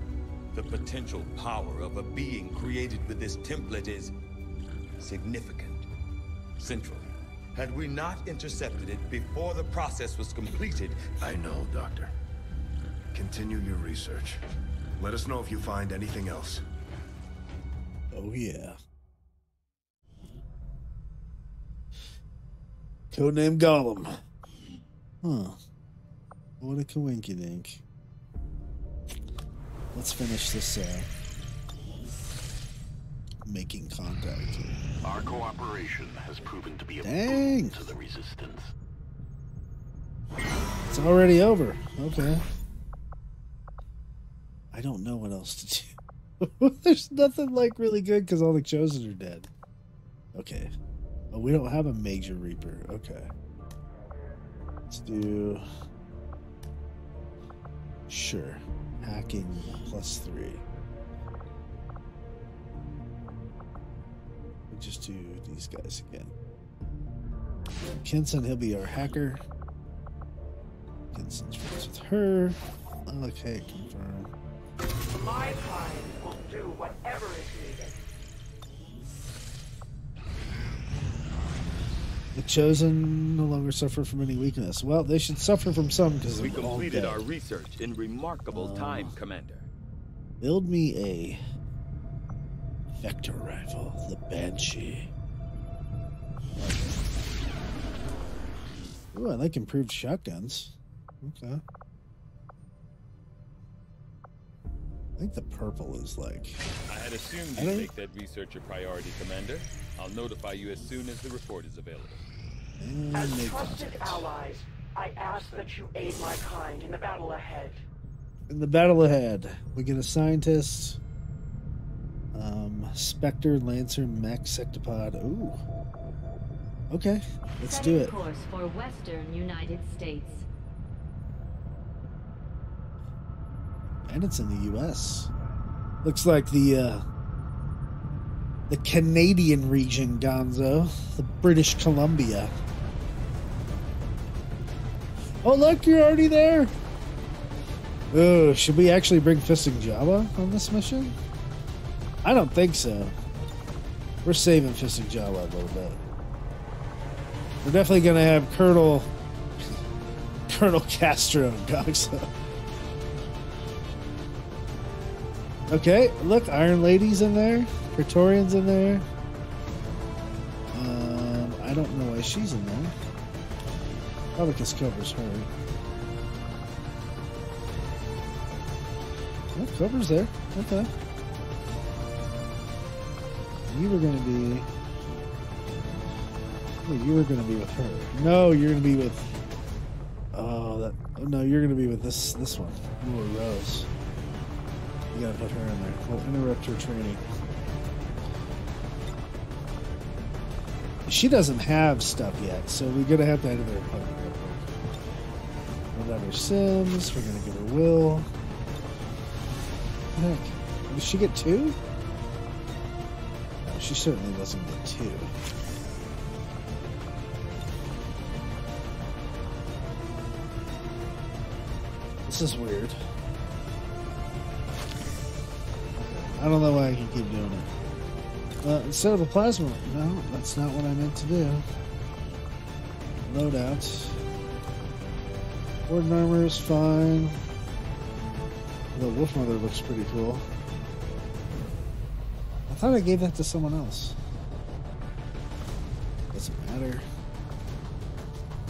The potential power of a being created with this template is significant. Central. Had we not intercepted it before the process was completed, I know, Doctor. Continue your research. Let us know if you find anything else. Oh, yeah. Codename Gollum. Huh. What a coinkydink. Let's finish this, uh, making contact. Our cooperation has proven to be a Dang. to the Resistance. It's already over. Okay. I don't know what else to do. There's nothing like really good because all the chosen are dead. Okay. Oh, we don't have a major reaper. Okay. Let's do. Sure. Hacking plus three. Just do these guys again. Kenson, he'll be our hacker. Kenson's friends with her. Okay, confirm. My kind will do whatever is needed. The chosen no longer suffer from any weakness. Well, they should suffer from some because we they're all completed dead. our research in remarkable Uh, time, Commander. Build me a vector rifle, the Banshee. Ooh, I like improved shotguns. Okay. I think the purple is like. I had assumed I you'd make that research a priority, Commander. I'll notify you as soon as the report is available. And As trusted contact. allies, I ask that you aid my kind in the battle ahead. In the battle ahead, we get a scientist, um, Spectre, Lancer, Mech, Sectopod. Ooh. Okay, let's do it. course for Western United States. And it's in the U.S. Looks like the uh, the Canadian region, Gonzo, the British Columbia. Oh, look, you're already there. Oh, should we actually bring Fist and Jawa on this mission? I don't think so. We're saving Fist and Jawa a little bit. We're definitely going to have Colonel Colonel Castro and Goxa. Okay, look, Iron Lady's in there. Praetorian's in there. Um, I don't know why she's in there. Probably because Cobra's her. Oh, Cobra's there. Okay. You were to be... You were to be with her. No, you're to be with... Oh, that... No, you're to be with this this one. Laura Rose. You gotta put her in there. We'll interrupt her training. She doesn't have stuff yet, so we're gonna have to enter her opponent. We'll her Sims, we're gonna give her Will. Heck, does she get two? She certainly doesn't get two. This is weird. I don't know why I can keep doing it. Uh, instead of a plasma, no, that's not what I meant to do. Loadout. Warden armor is fine. The Wolf Mother looks pretty cool. I thought I gave that to someone else. Doesn't matter.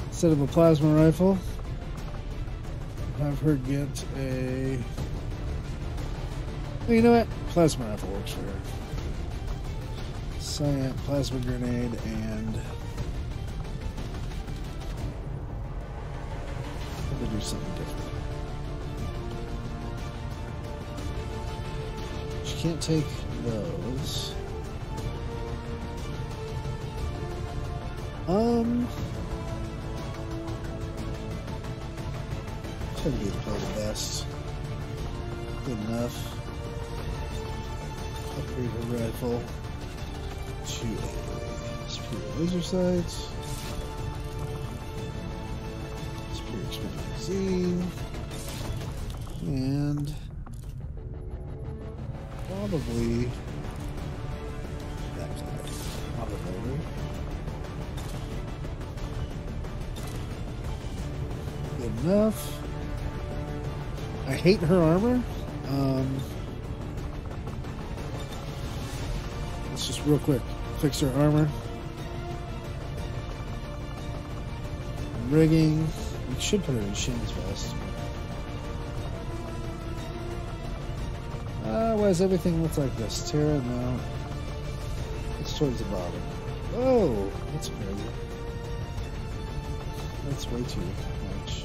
Instead of a plasma rifle, have her get a. Well, you know what? Plasma rifle works for her. Cyan, plasma grenade, and. I'm do something different. She can't take those. Um. Try to be the best. Good enough. Upgrade her rifle to a superior laser sight. Superior expanded magazine. And probably that. Probably. Good enough. I hate her armor. Um, let's just real quick fix her armor. Rigging. We should put her in Shin's vest. Does everything look like this? Terra, no. It's towards the bottom. Oh, that's crazy. That's way too much.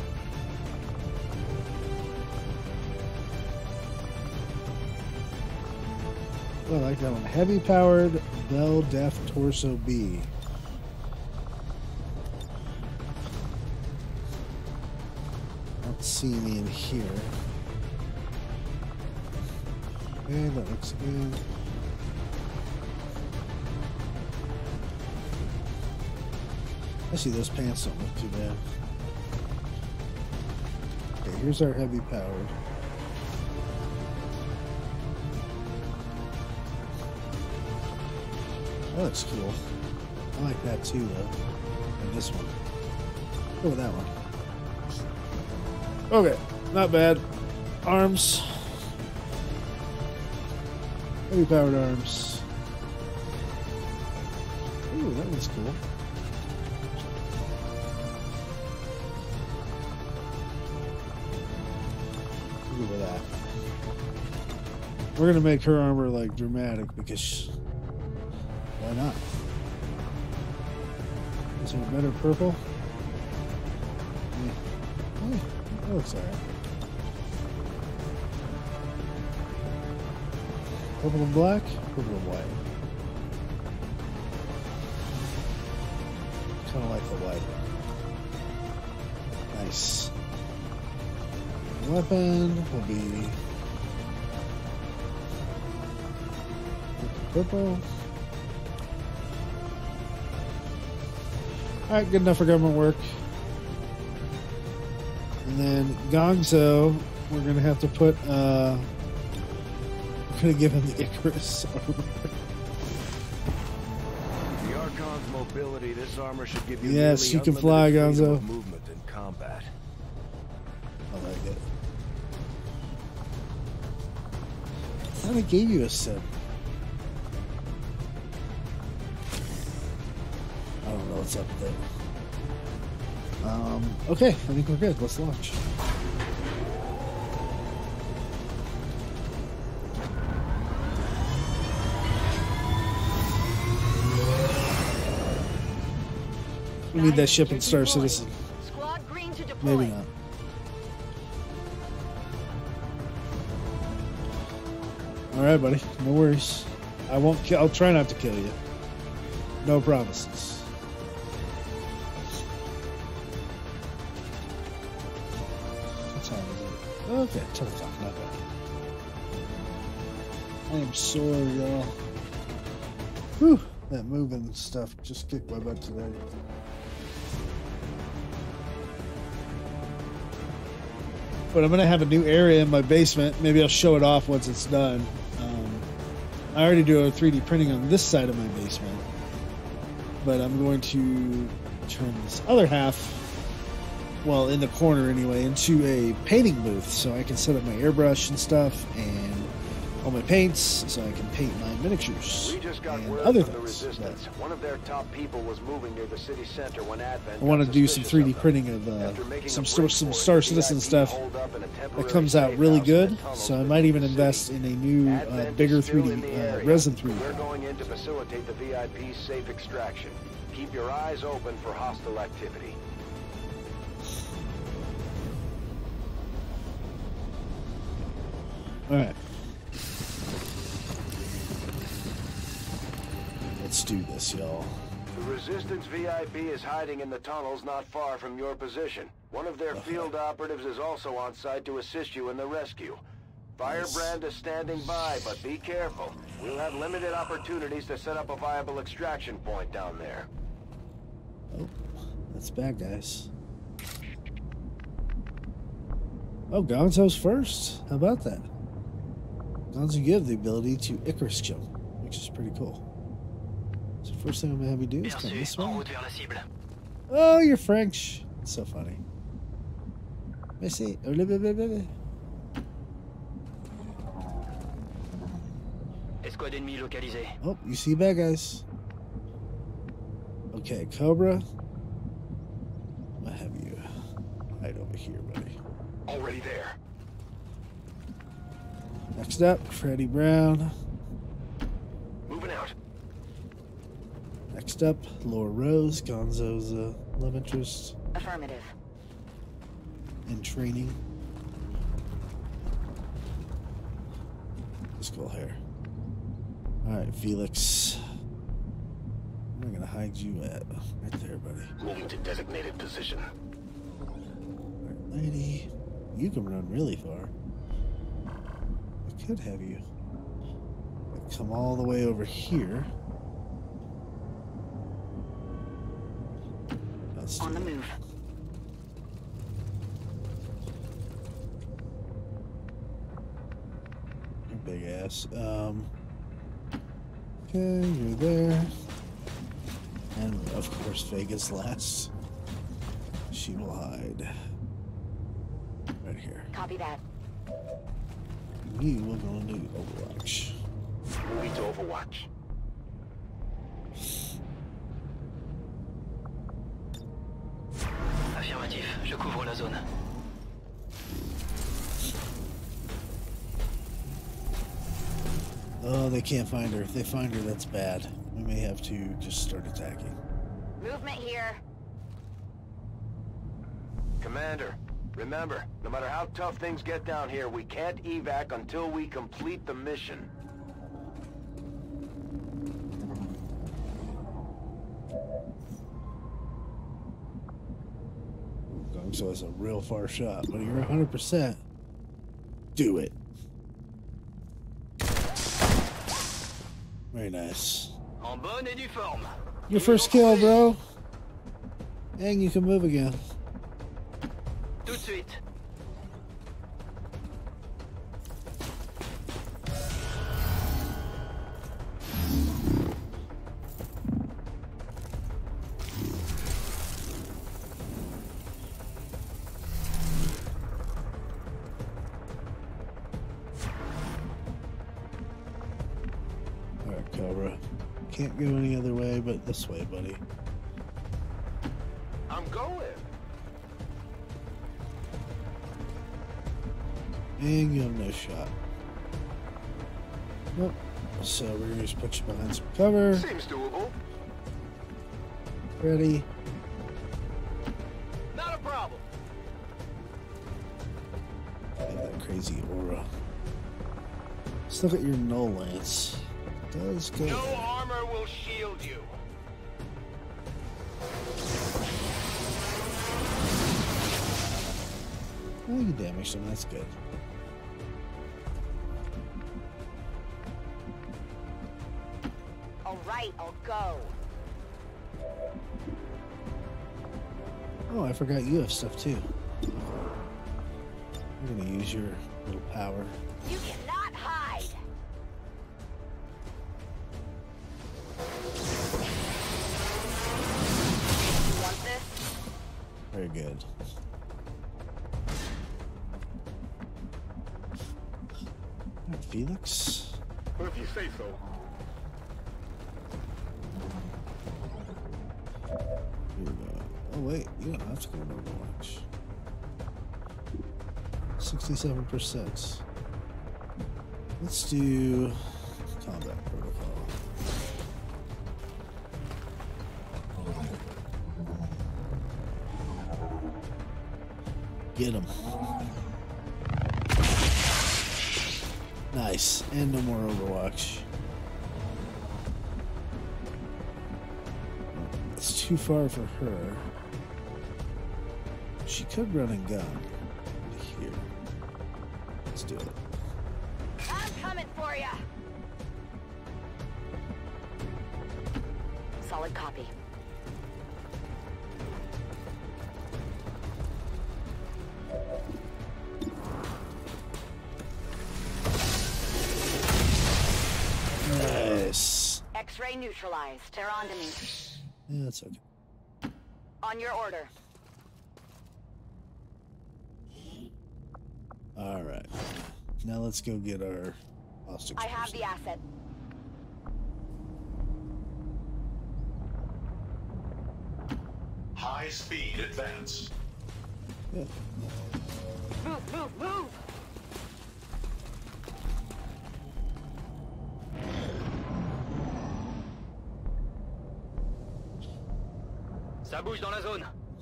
Oh, I like that one. Heavy powered Bell Death Torso B. Don't see me in here. Okay, that looks good. Actually, those pants don't look too bad. Okay, here's our heavy powered. Oh, that looks cool. I like that too, though. And this one. Go with that one. Okay, not bad. Arms. Heavy powered arms. Ooh, that one's cool. Look at that. We're gonna make her armor like dramatic because why not? Is it better purple? Yeah. Yeah, that looks alright. Purple and black, purple and white. Kind of like the white. Nice. Weapon will be purple. All right, good enough for government work. And then Gonzo, we're gonna have to put. Uh, gonna give him the Icarus armor. The Archon's mobility, this armor should give you Yes, you can fly, Gonzo. movement in combat. I like it. I thought I gave you a set. I don't know what's up with it. Um, okay, I think we're good. Let's launch. Need that ship in Star Citizen. Maybe not. All right, buddy. No worries. I won't. Ki- I'll try not to kill you. No promises. What time is it? Okay, ten o'clock. Not bad. I am sore, y'all. Whew, that moving stuff just kicked my butt today. But I'm gonna have a new area in my basement. Maybe I'll show it off once it's done. Um, I already do a 3D printing on this side of my basement, but I'm going to turn this other half, well, in the corner anyway, into a painting booth, so I can set up my airbrush and stuff, and all my paints, so I can paint my miniatures We just got and other things. But resistance. One of their top people was moving near the city center when Advent. I want to do some 3D of printing of uh, some Star, some Star Citizen stuff holed up in a that comes out really good. So I might even invest in a new uh, bigger 3D in the uh, resin 3D. We're going in to facilitate the VIP's safe extraction. Keep your eyes open for hostile activity. All right. Let's do this, y'all. The Resistance VIP is hiding in the tunnels not far from your position. One of their uh-huh. field operatives is also on site to assist you in the rescue. Firebrand is standing by, but be careful. We'll have limited opportunities to set up a viable extraction point down there. Oh, That's bad, guys. Oh, Gonzo's first. How about that? Gonzo, you have the ability to Icarus jump, which is pretty cool. So first thing I'm gonna have you do is come this way. Oh, you're French. It's so funny. Merci. Oh, blah. Escouade ennemie localisée. Oh, you see bad guys. Okay, Cobra. I have you right over here, buddy. Already there. Next up, Freddie Brown. Moving out. Next up, Laura Rose, Gonzo's uh, love interest Affirmative. in training. Let's cool hair. Alright, Felix. Where am I gonna hide you at? Right there, buddy. Moving to designated position. Alright, lady. You can run really far. I could have you i come all the way over here. On the move. Your big ass. Um. Okay, you're there. And of course, Vegas last. She will hide. Right here. Copy that. We will go into Overwatch. Moving to Overwatch. Affirmatif, je couvre la zone. Oh, they can't find her. If they find her, that's bad. We may have to just start attacking. Movement here. Commander, remember, no matter how tough things get down here, we can't evac until we complete the mission. Gonzo it's a real far shot, but you're 100%. Do it. Very nice. En bonne et due forme. Your first kill, bro. And you can move again. Tout de suite. Can't go any other way but this way, buddy. I'm going. And you have no shot. Nope. So we're gonna just put you behind some cover. Seems doable. Ready. Not a problem. That crazy aura. Let's look at your null lance. It does go. No shield you. Oh, you damaged him. That's good. All right, I'll go. Oh, I forgot you have stuff too. Percent. Let's do combat protocol. Get him. Nice. And no more Overwatch. It's too far for her. She could run and gun. Neutralized. They're on to me. Yeah, that's okay. On your order. All right. Now let's go get our hostage. I have the asset. High speed advance. Yeah. Move, move, move! Ça bouge dans la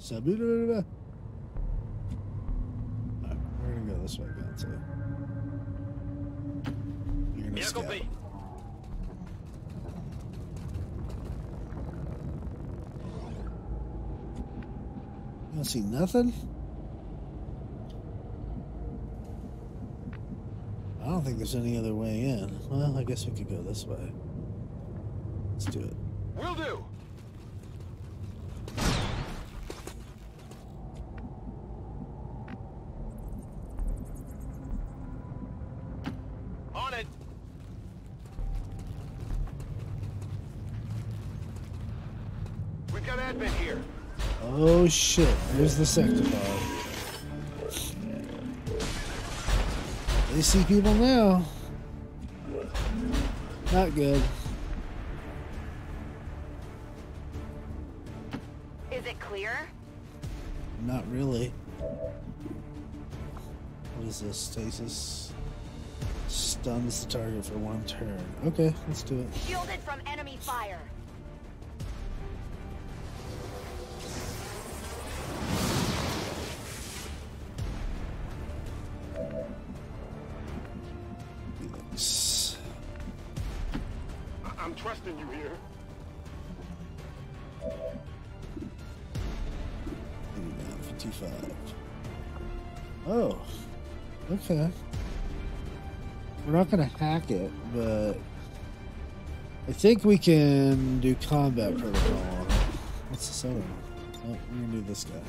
zone. Sabu- Alright, we're gonna go this way, Beyonce. You're gonna compris. You don't see nothing? I don't think there's any other way in. Well, I guess we could go this way. Let's do it. Will do. On it. We've got here. Oh shit, there's the sectopod. They see people now. Not good. Is it clear? Not really. What is this? Stasis stuns the target for one turn. Okay, let's do it. Shielded from enemy fire. Think we can do combat protocol. What's this other? Oh, we're gonna do this guy.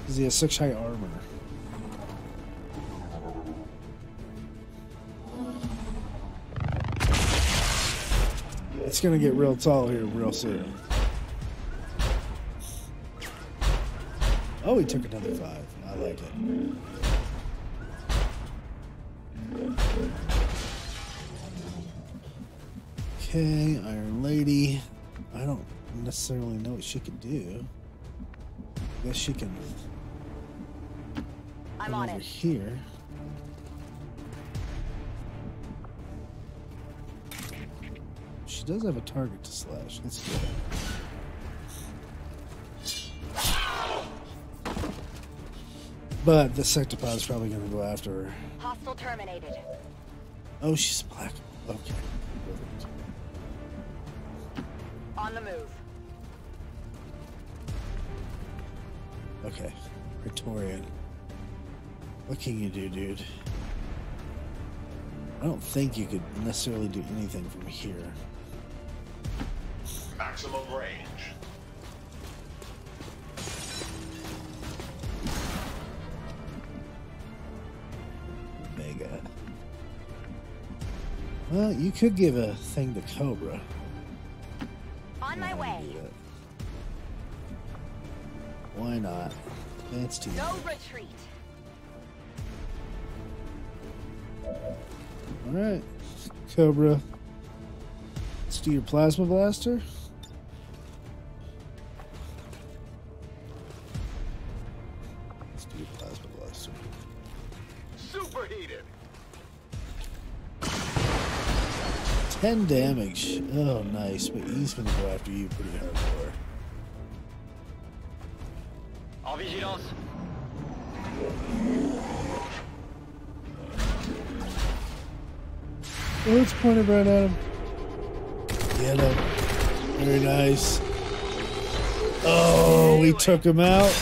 Because he has such high armor. It's gonna get real tall here real soon. Oh, he took another five. I like it. Okay, Iron Lady. I don't necessarily know what she can do. I guess she can. I'm on over it. here. She does have a target to slash. Let's do it. But the Sectopod's probably going to go after her. Hostile terminated. Oh, she's black. Okay. Perfect. On the move. Okay. Praetorian. What can you do, dude? I don't think you could necessarily do anything from here. Maximum range. Mega. Well, you could give a thing to Cobra. On my way. Why not? That's too. No retreat. Alright. Cobra. Let's do your plasma blaster. 10 damage. Oh, nice. But he's gonna go after you pretty hardcore. En vigilance. Oh, it's pointed right at him. Get him. Very nice. Oh, we took him out.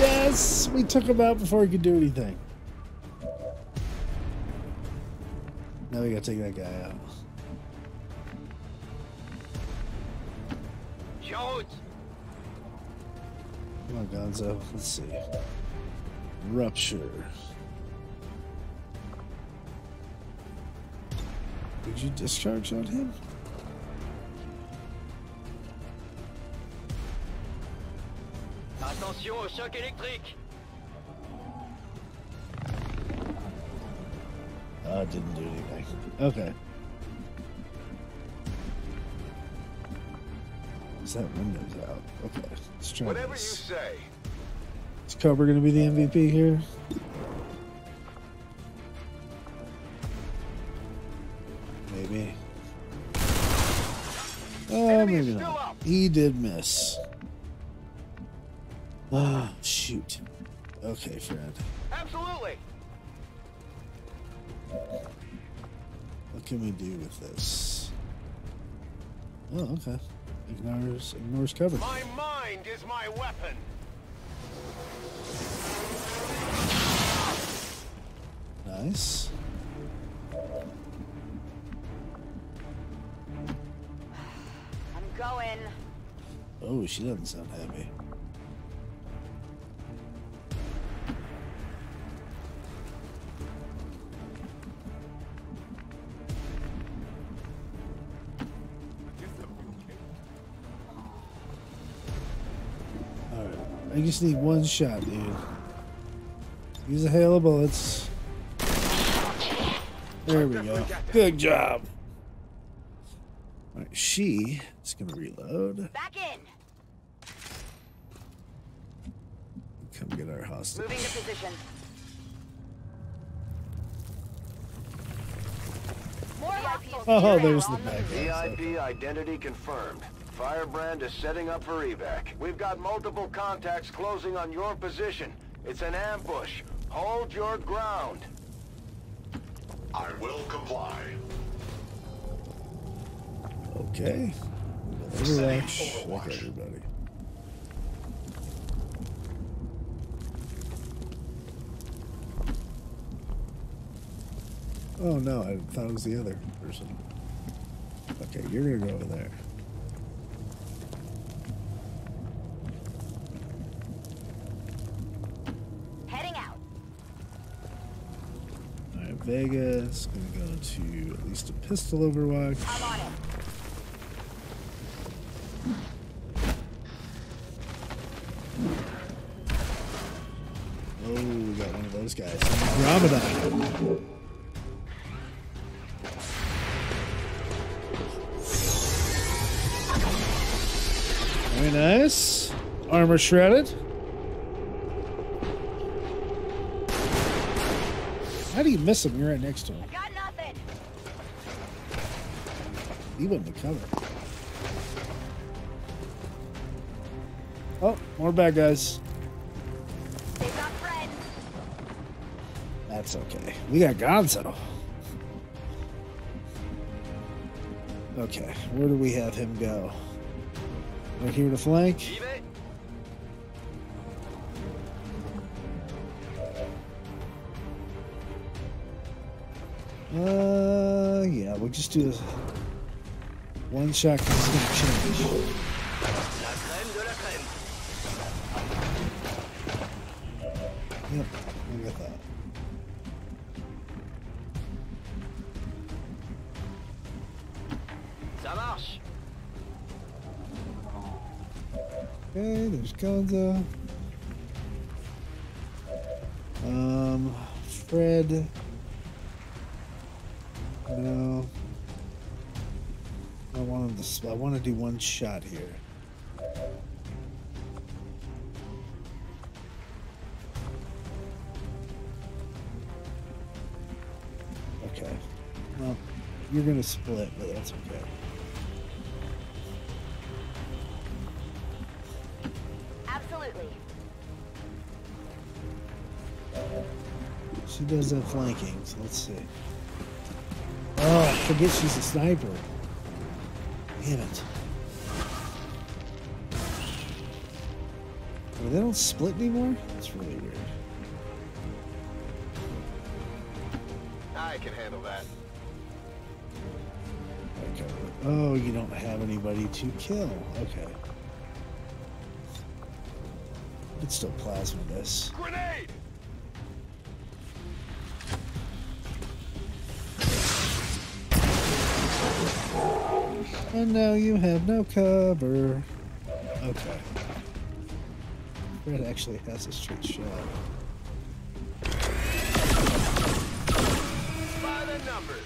Yes, we took him out before he could do anything. Now we gotta take that guy out. Come on, Gonzo. Let's see. Rupture. Did you discharge on him? Attention au choc électrique. It didn't do anything. Okay. That window's out? Okay. Let's try Whatever you say. Is Cobra gonna be the MVP here? Maybe. Oh, maybe not. He did miss. Ah, shoot. Okay, friend. Absolutely. What can we do with this? Oh, okay. Ignores ignores cover. My mind is my weapon. Nice. I'm going. Oh, she doesn't sound happy. Alright. Just need one shot, dude. Use a hail of bullets. There we go. Good job. Alright, she is gonna reload. Back in. Come get our hostage. Moving to position. More hostiles. Oh, there's the bad guys. VIP identity confirmed. Firebrand is setting up for evac. We've got multiple contacts closing on your position. It's an ambush. Hold your ground. I will comply. Okay. Overwatch. Like everybody. Oh no, I thought it was the other person. Okay, you're gonna go over there. Vegas. Gonna go to at least a pistol overwatch. I'm on it. Oh, we got one of those guys. Andromedon. Very nice. Armor shredded. How do you miss him? You're right next to him. Got nothing. He wouldn't have covered. Oh, more bad guys. They've got friends. That's okay. We got Gonzo. Okay, where do we have him go? Right here to flank? Do this. One shot because it's gonna change. Yep, look at that. Ça marche. Okay, there's Gonzo. Um, Fred. Do one shot here. Okay. Well, you're gonna split, but that's okay. Absolutely. She does that flanking, so let's see. Oh, I forget she's a sniper. Damn it. They don't split anymore? That's really weird. I can handle that. Okay. Oh, you don't have anybody to kill. Okay. It's still plasma this. Grenade! And now you have no cover. Okay. Fred actually has a straight shot. By the numbers.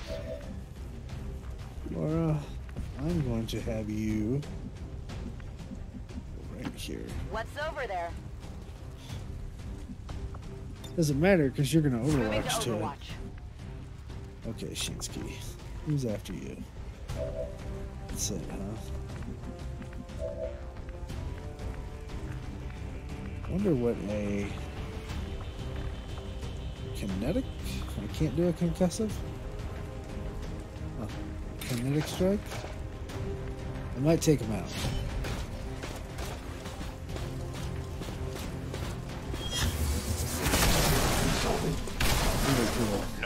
Laura, I'm going to have you right here. What's over there? Doesn't matter because you're going to Moving to overwatch to it. Okay, Shinsky. Who's after you? That's it, huh? Wonder what a kinetic. I can't do a concussive. Kinetic strike. I might take him out.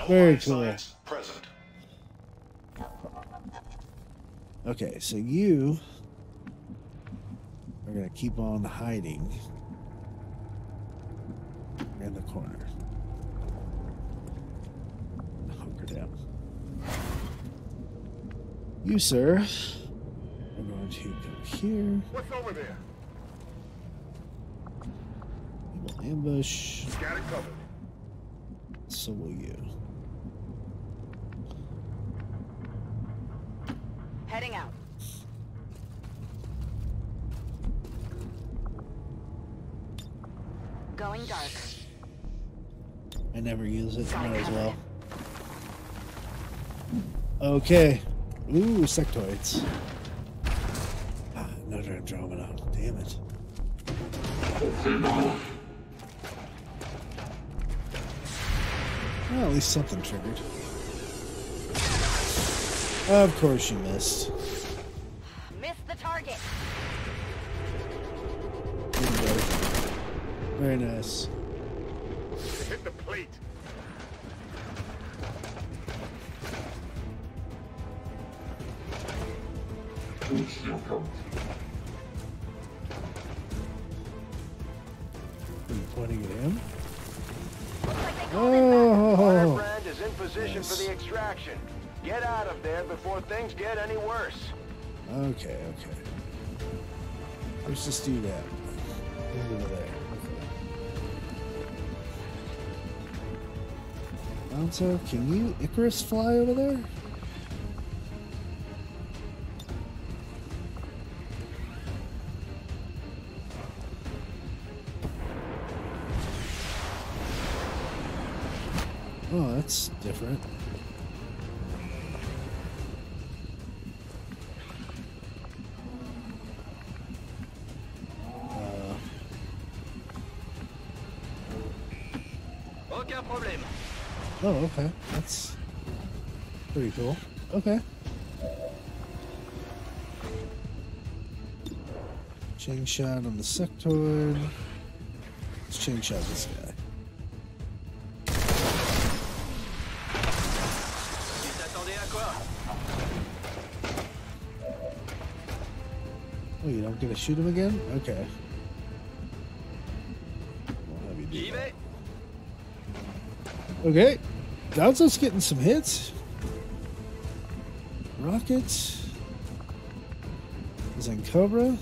Very cool. Very cool. Okay, so you are gonna keep on hiding in the corner. Hunker down. You, sir, are going to come here. What's over there? You will ambush. Got it covered. So will you. Heading out. Going dark. I never use it. Might as well. Okay. Ooh, sectoids. Ah, another Andromedon. Damn it. Well, at least something triggered. Of course you missed. Missed the target. Very nice. Let's just do that. Over there. Okay. Can you Icarus fly over there? Oh, that's different. Oh, okay. That's pretty cool. Okay. Chain shot on the sectoid. Let's chain shot this guy. Tu t'attendais à quoi Oh, you don't get to shoot him again? Okay. We'll have you do J'y vais. Okay. Gonzo's getting some hits. Rockets. Is in Cobra.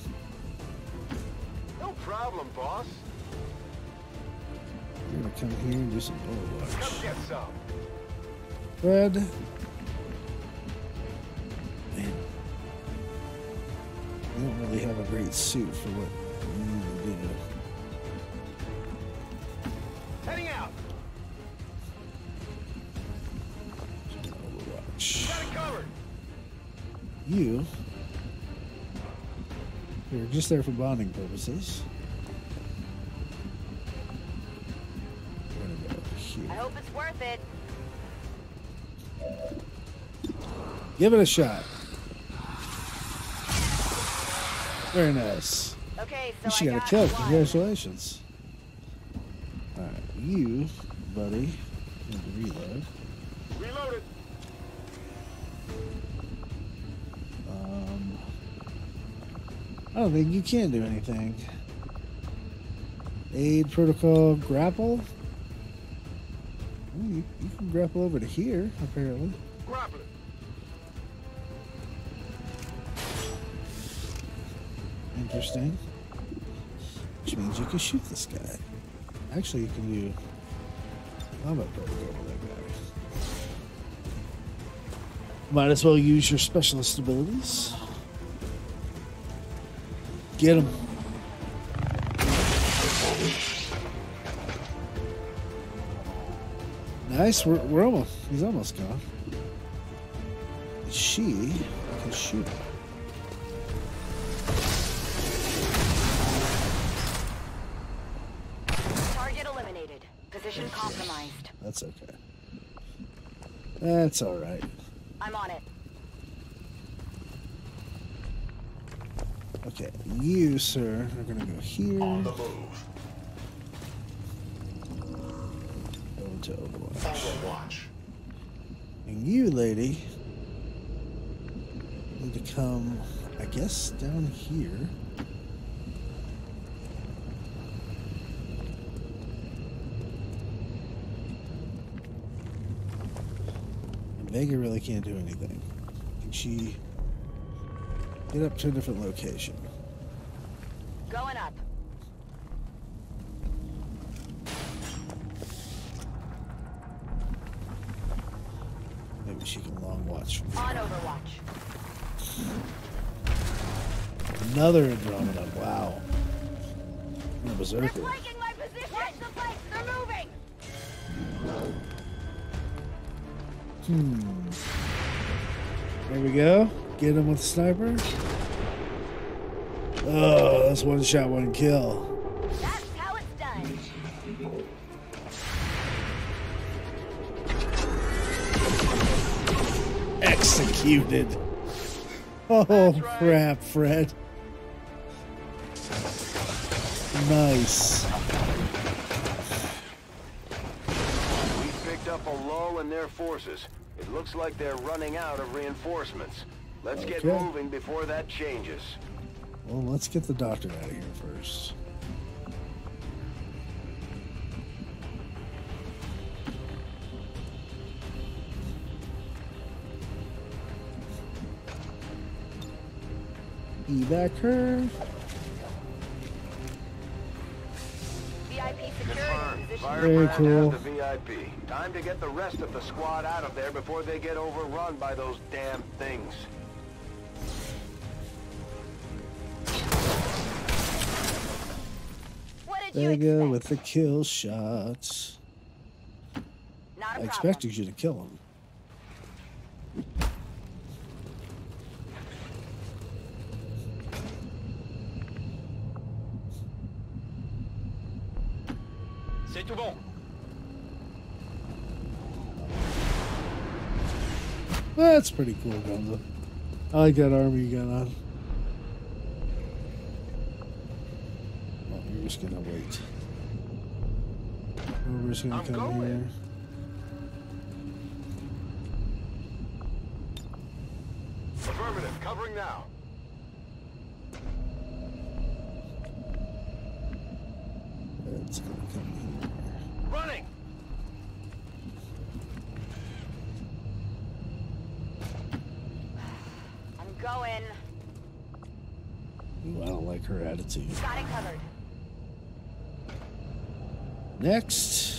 No problem, boss. You're gonna come here and do some Overwatch. Come get some. Fred. Man. You don't really have a great suit for what just there for bonding purposes. I hope it's worth it. Give it a shot. Very nice. Okay, so should I got a kill. one. Congratulations. Alright, you, buddy, Oh, I don't think you can do anything. Aid protocol grapple. You, you can grapple over to here, apparently. Grappling. Interesting. Which means you can shoot this guy. Actually, you can do combat protocol with that guy. Might as well use your specialist abilities. Get him. Nice. We're, we're almost. He's almost gone. She can shoot him. Target eliminated. Position compromised. That's okay. That's all right. I'm on it. Okay, you, sir, are gonna go here. On the move. Go to Overwatch. Overwatch. And you, lady, need to come, I guess, down here. And Vega really can't do anything. Can she get up to a different location? Going up. Maybe she can long watch On Overwatch. Another Andromedon. Wow. And a Berserker. Taking my position. Watch the moving. Hmm. There we go. Get him with the sniper. Oh, that's one shot, one kill. That's how it's done. Executed. Oh, crap, Fred. Nice. We picked up a lull in their forces. It looks like they're running out of reinforcements. Let's get moving before that changes. Well, let's get the doctor out of here first. Evac her. VIP security Confirmed. position. Very cool. the VIP. Time to get the rest of the squad out of there before they get overrun by those damn things. There you go expect? with the kill shots. I a I problem. expected you to kill him. C'est tout bon. That's pretty cool, Gonzo. I like that army you got on. Well, you're just gonna wait. We're just gonna I'm come going. here. Affirmative. Covering now. It's gonna come here. Running! I'm going. Ooh, I don't like her attitude. Got it covered. Next,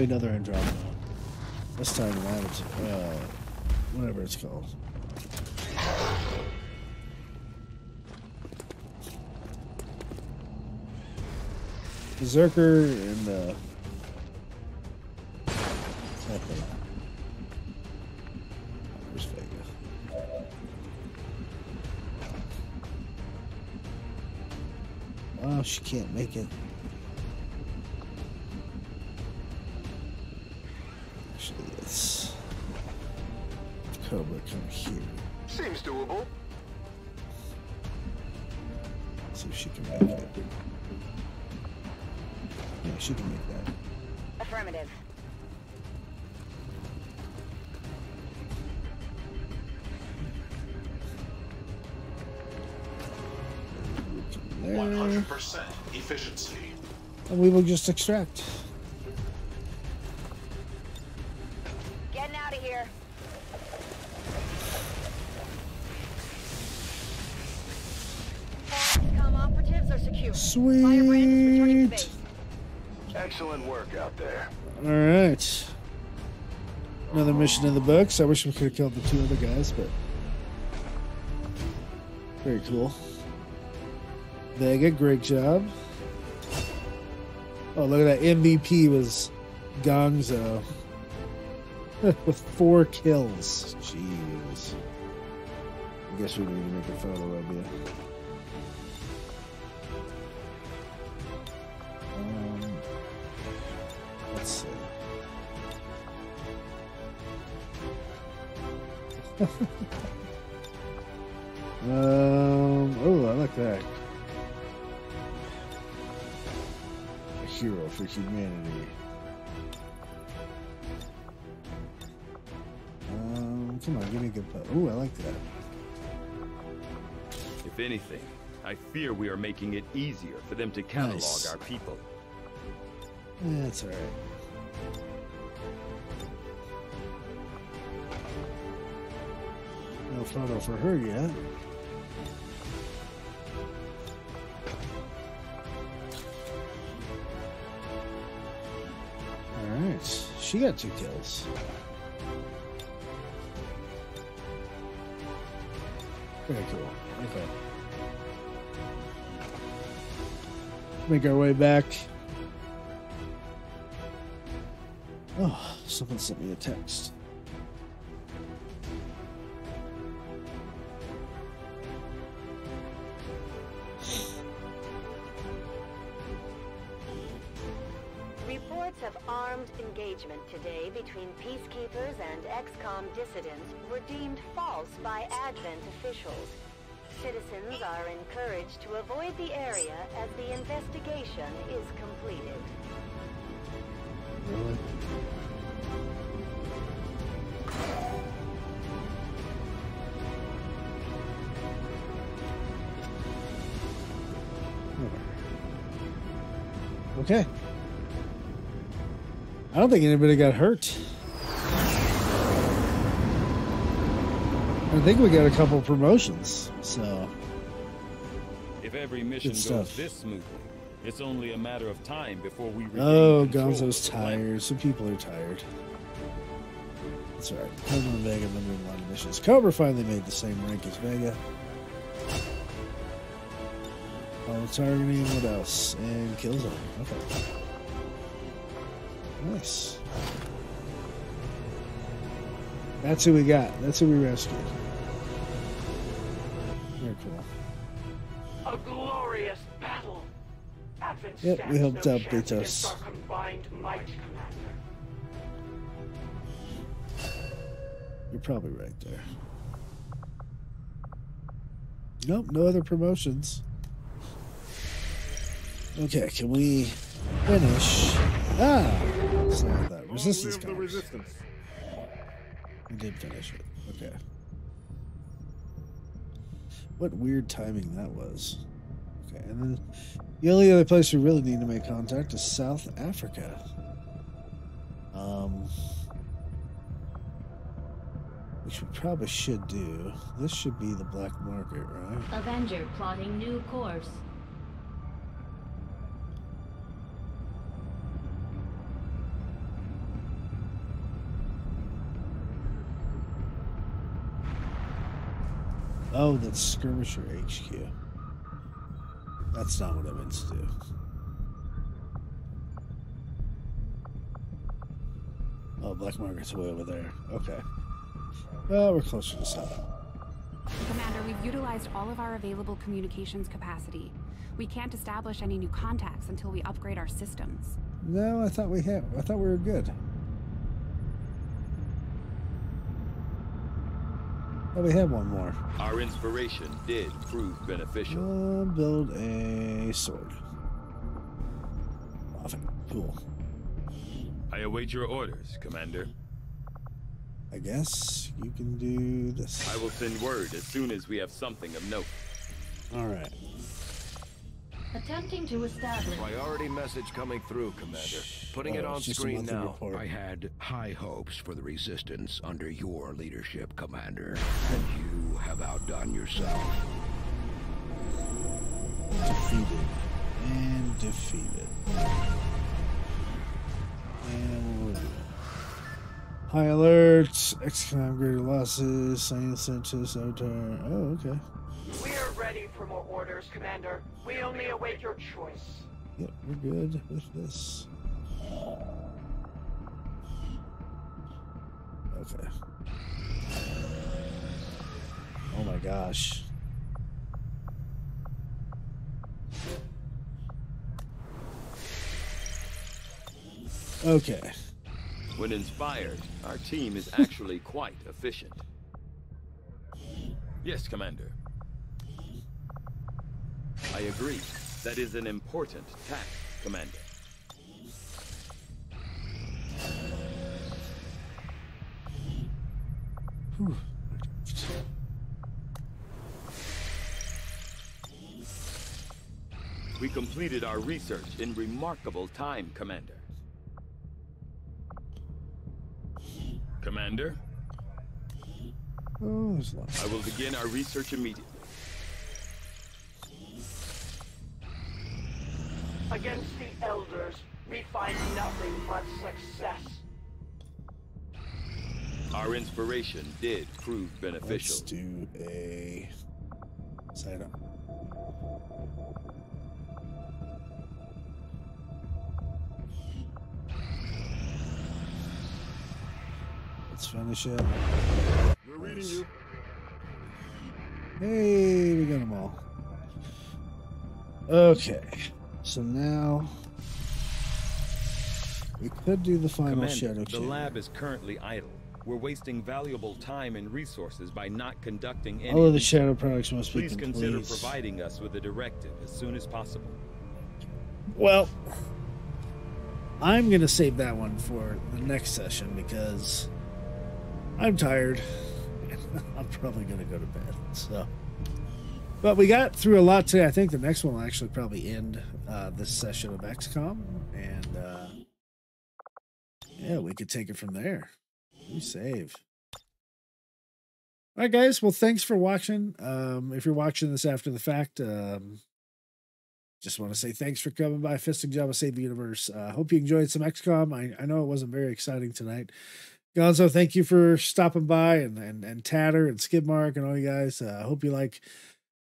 Probably another Andromedon. This time uh, whatever it's called. Berserker and, uh? Oh, she can't make it. And we just extract. Getting out of here. Com operatives are secure. Firebrand is returning to Sweet. Excellent work out there. All right. Another mission in the books. I wish we could have killed the two other guys, but very cool. Vega, great job. Oh, look at that. MVP was Gonzo with four kills. Jeez. I guess we need to make a photo of you. Um, let's see. humanity. Um, come on, give me a good photo. Oh, I like that. If anything, I fear we are making it easier for them to catalog Nice. our people. That's alright. No photo for her yet. She got two kills. Very cool. Okay. Make our way back. Oh, someone sent me a text. Are encouraged to avoid the area as the investigation is completed. Really? Okay. I don't think anybody got hurt. I think we got a couple promotions, so If every mission goes this smoothly, it's only a matter of time before we Oh, Gonzo's of tired. Some people are tired. That's right. Cobra and Vega number one missions. Cobra finally made the same rank as Vega. Oh, targeting. What else? And Killzone. Okay. Nice. That's who we got. That's who we rescued. Yep, we stands helped no out chance Betos. against our combined might, Commander. You're probably right there. Nope, no other promotions. Okay, can we finish? Ah, it's not that resistance Only the resistance. We did finish it. Okay. What weird timing that was. And then the only other place we really need to make contact is South Africa. Um, which we probably should do. This should be the black market, right? Avenger plotting new course. Oh, that's Skirmisher HQ. That's not what I meant to do. Oh, Black Market's way over there. Okay. Well, we're closer to south. Commander, we've utilized all of our available communications capacity. We can't establish any new contacts until we upgrade our systems. No, I thought we had. I thought we were good. Oh, we have one more. Our inspiration did prove beneficial. Uh, build a sword. It. Cool. I await your orders, Commander. I guess you can do this. I will send word as soon as we have something of note. All right. Attempting to establish. Priority message coming through, Commander. Putting it Oh, on it's just a screen now. report. I had high hopes for the Resistance under your leadership, Commander. And you have outdone yourself. Defeated. And defeated. And what do we do? High alerts, XCOM greater losses, science scientist, avatar. Oh, okay. We are ready for more orders, Commander. We only await your choice. Yep, we're good with this. Okay. Oh my gosh. Okay. When inspired, our team is actually quite efficient. Yes, Commander. I agree. That is an important task, Commander. Whew. We completed our research in remarkable time, Commander. Commander, Oh. I will begin our research immediately. Against the Elders, we find nothing but success. Our inspiration did prove beneficial. Let's do a side up. Let's finish it. We're reading you. Hey, we got them all. Okay, so now we could do the final Commander, shadow the lab is currently idle. We're wasting valuable time and resources by not conducting any. All of the shadow products must be Please consider providing us with a directive as soon as possible. Well, I'm going to save that one for the next session because I'm tired. I'm probably going to go to bed. So, but we got through a lot today. I think the next one will actually probably end uh, this session of XCOM, and uh, yeah, we could take it from there. We save. All right, guys. Well, thanks for watching. Um, if you're watching this after the fact, um, just want to say thanks for coming by Fist and Jawa Save the Universe. Uh, hope you enjoyed some XCOM. I, I know it wasn't very exciting tonight. Gonzo, thank you for stopping by and, and, and Tatter and Skidmark and all you guys. I uh, hope you like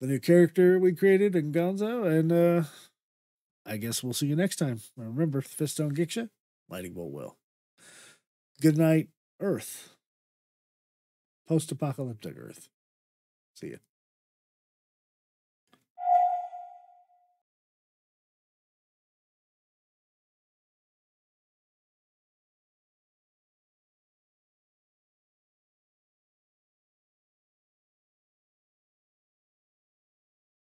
the new character we created in Gonzo. And uh, I guess we'll see you next time. Remember, Fist don't get you, Lightning Bolt will. Good night, Earth. Post apocalyptic Earth. See ya.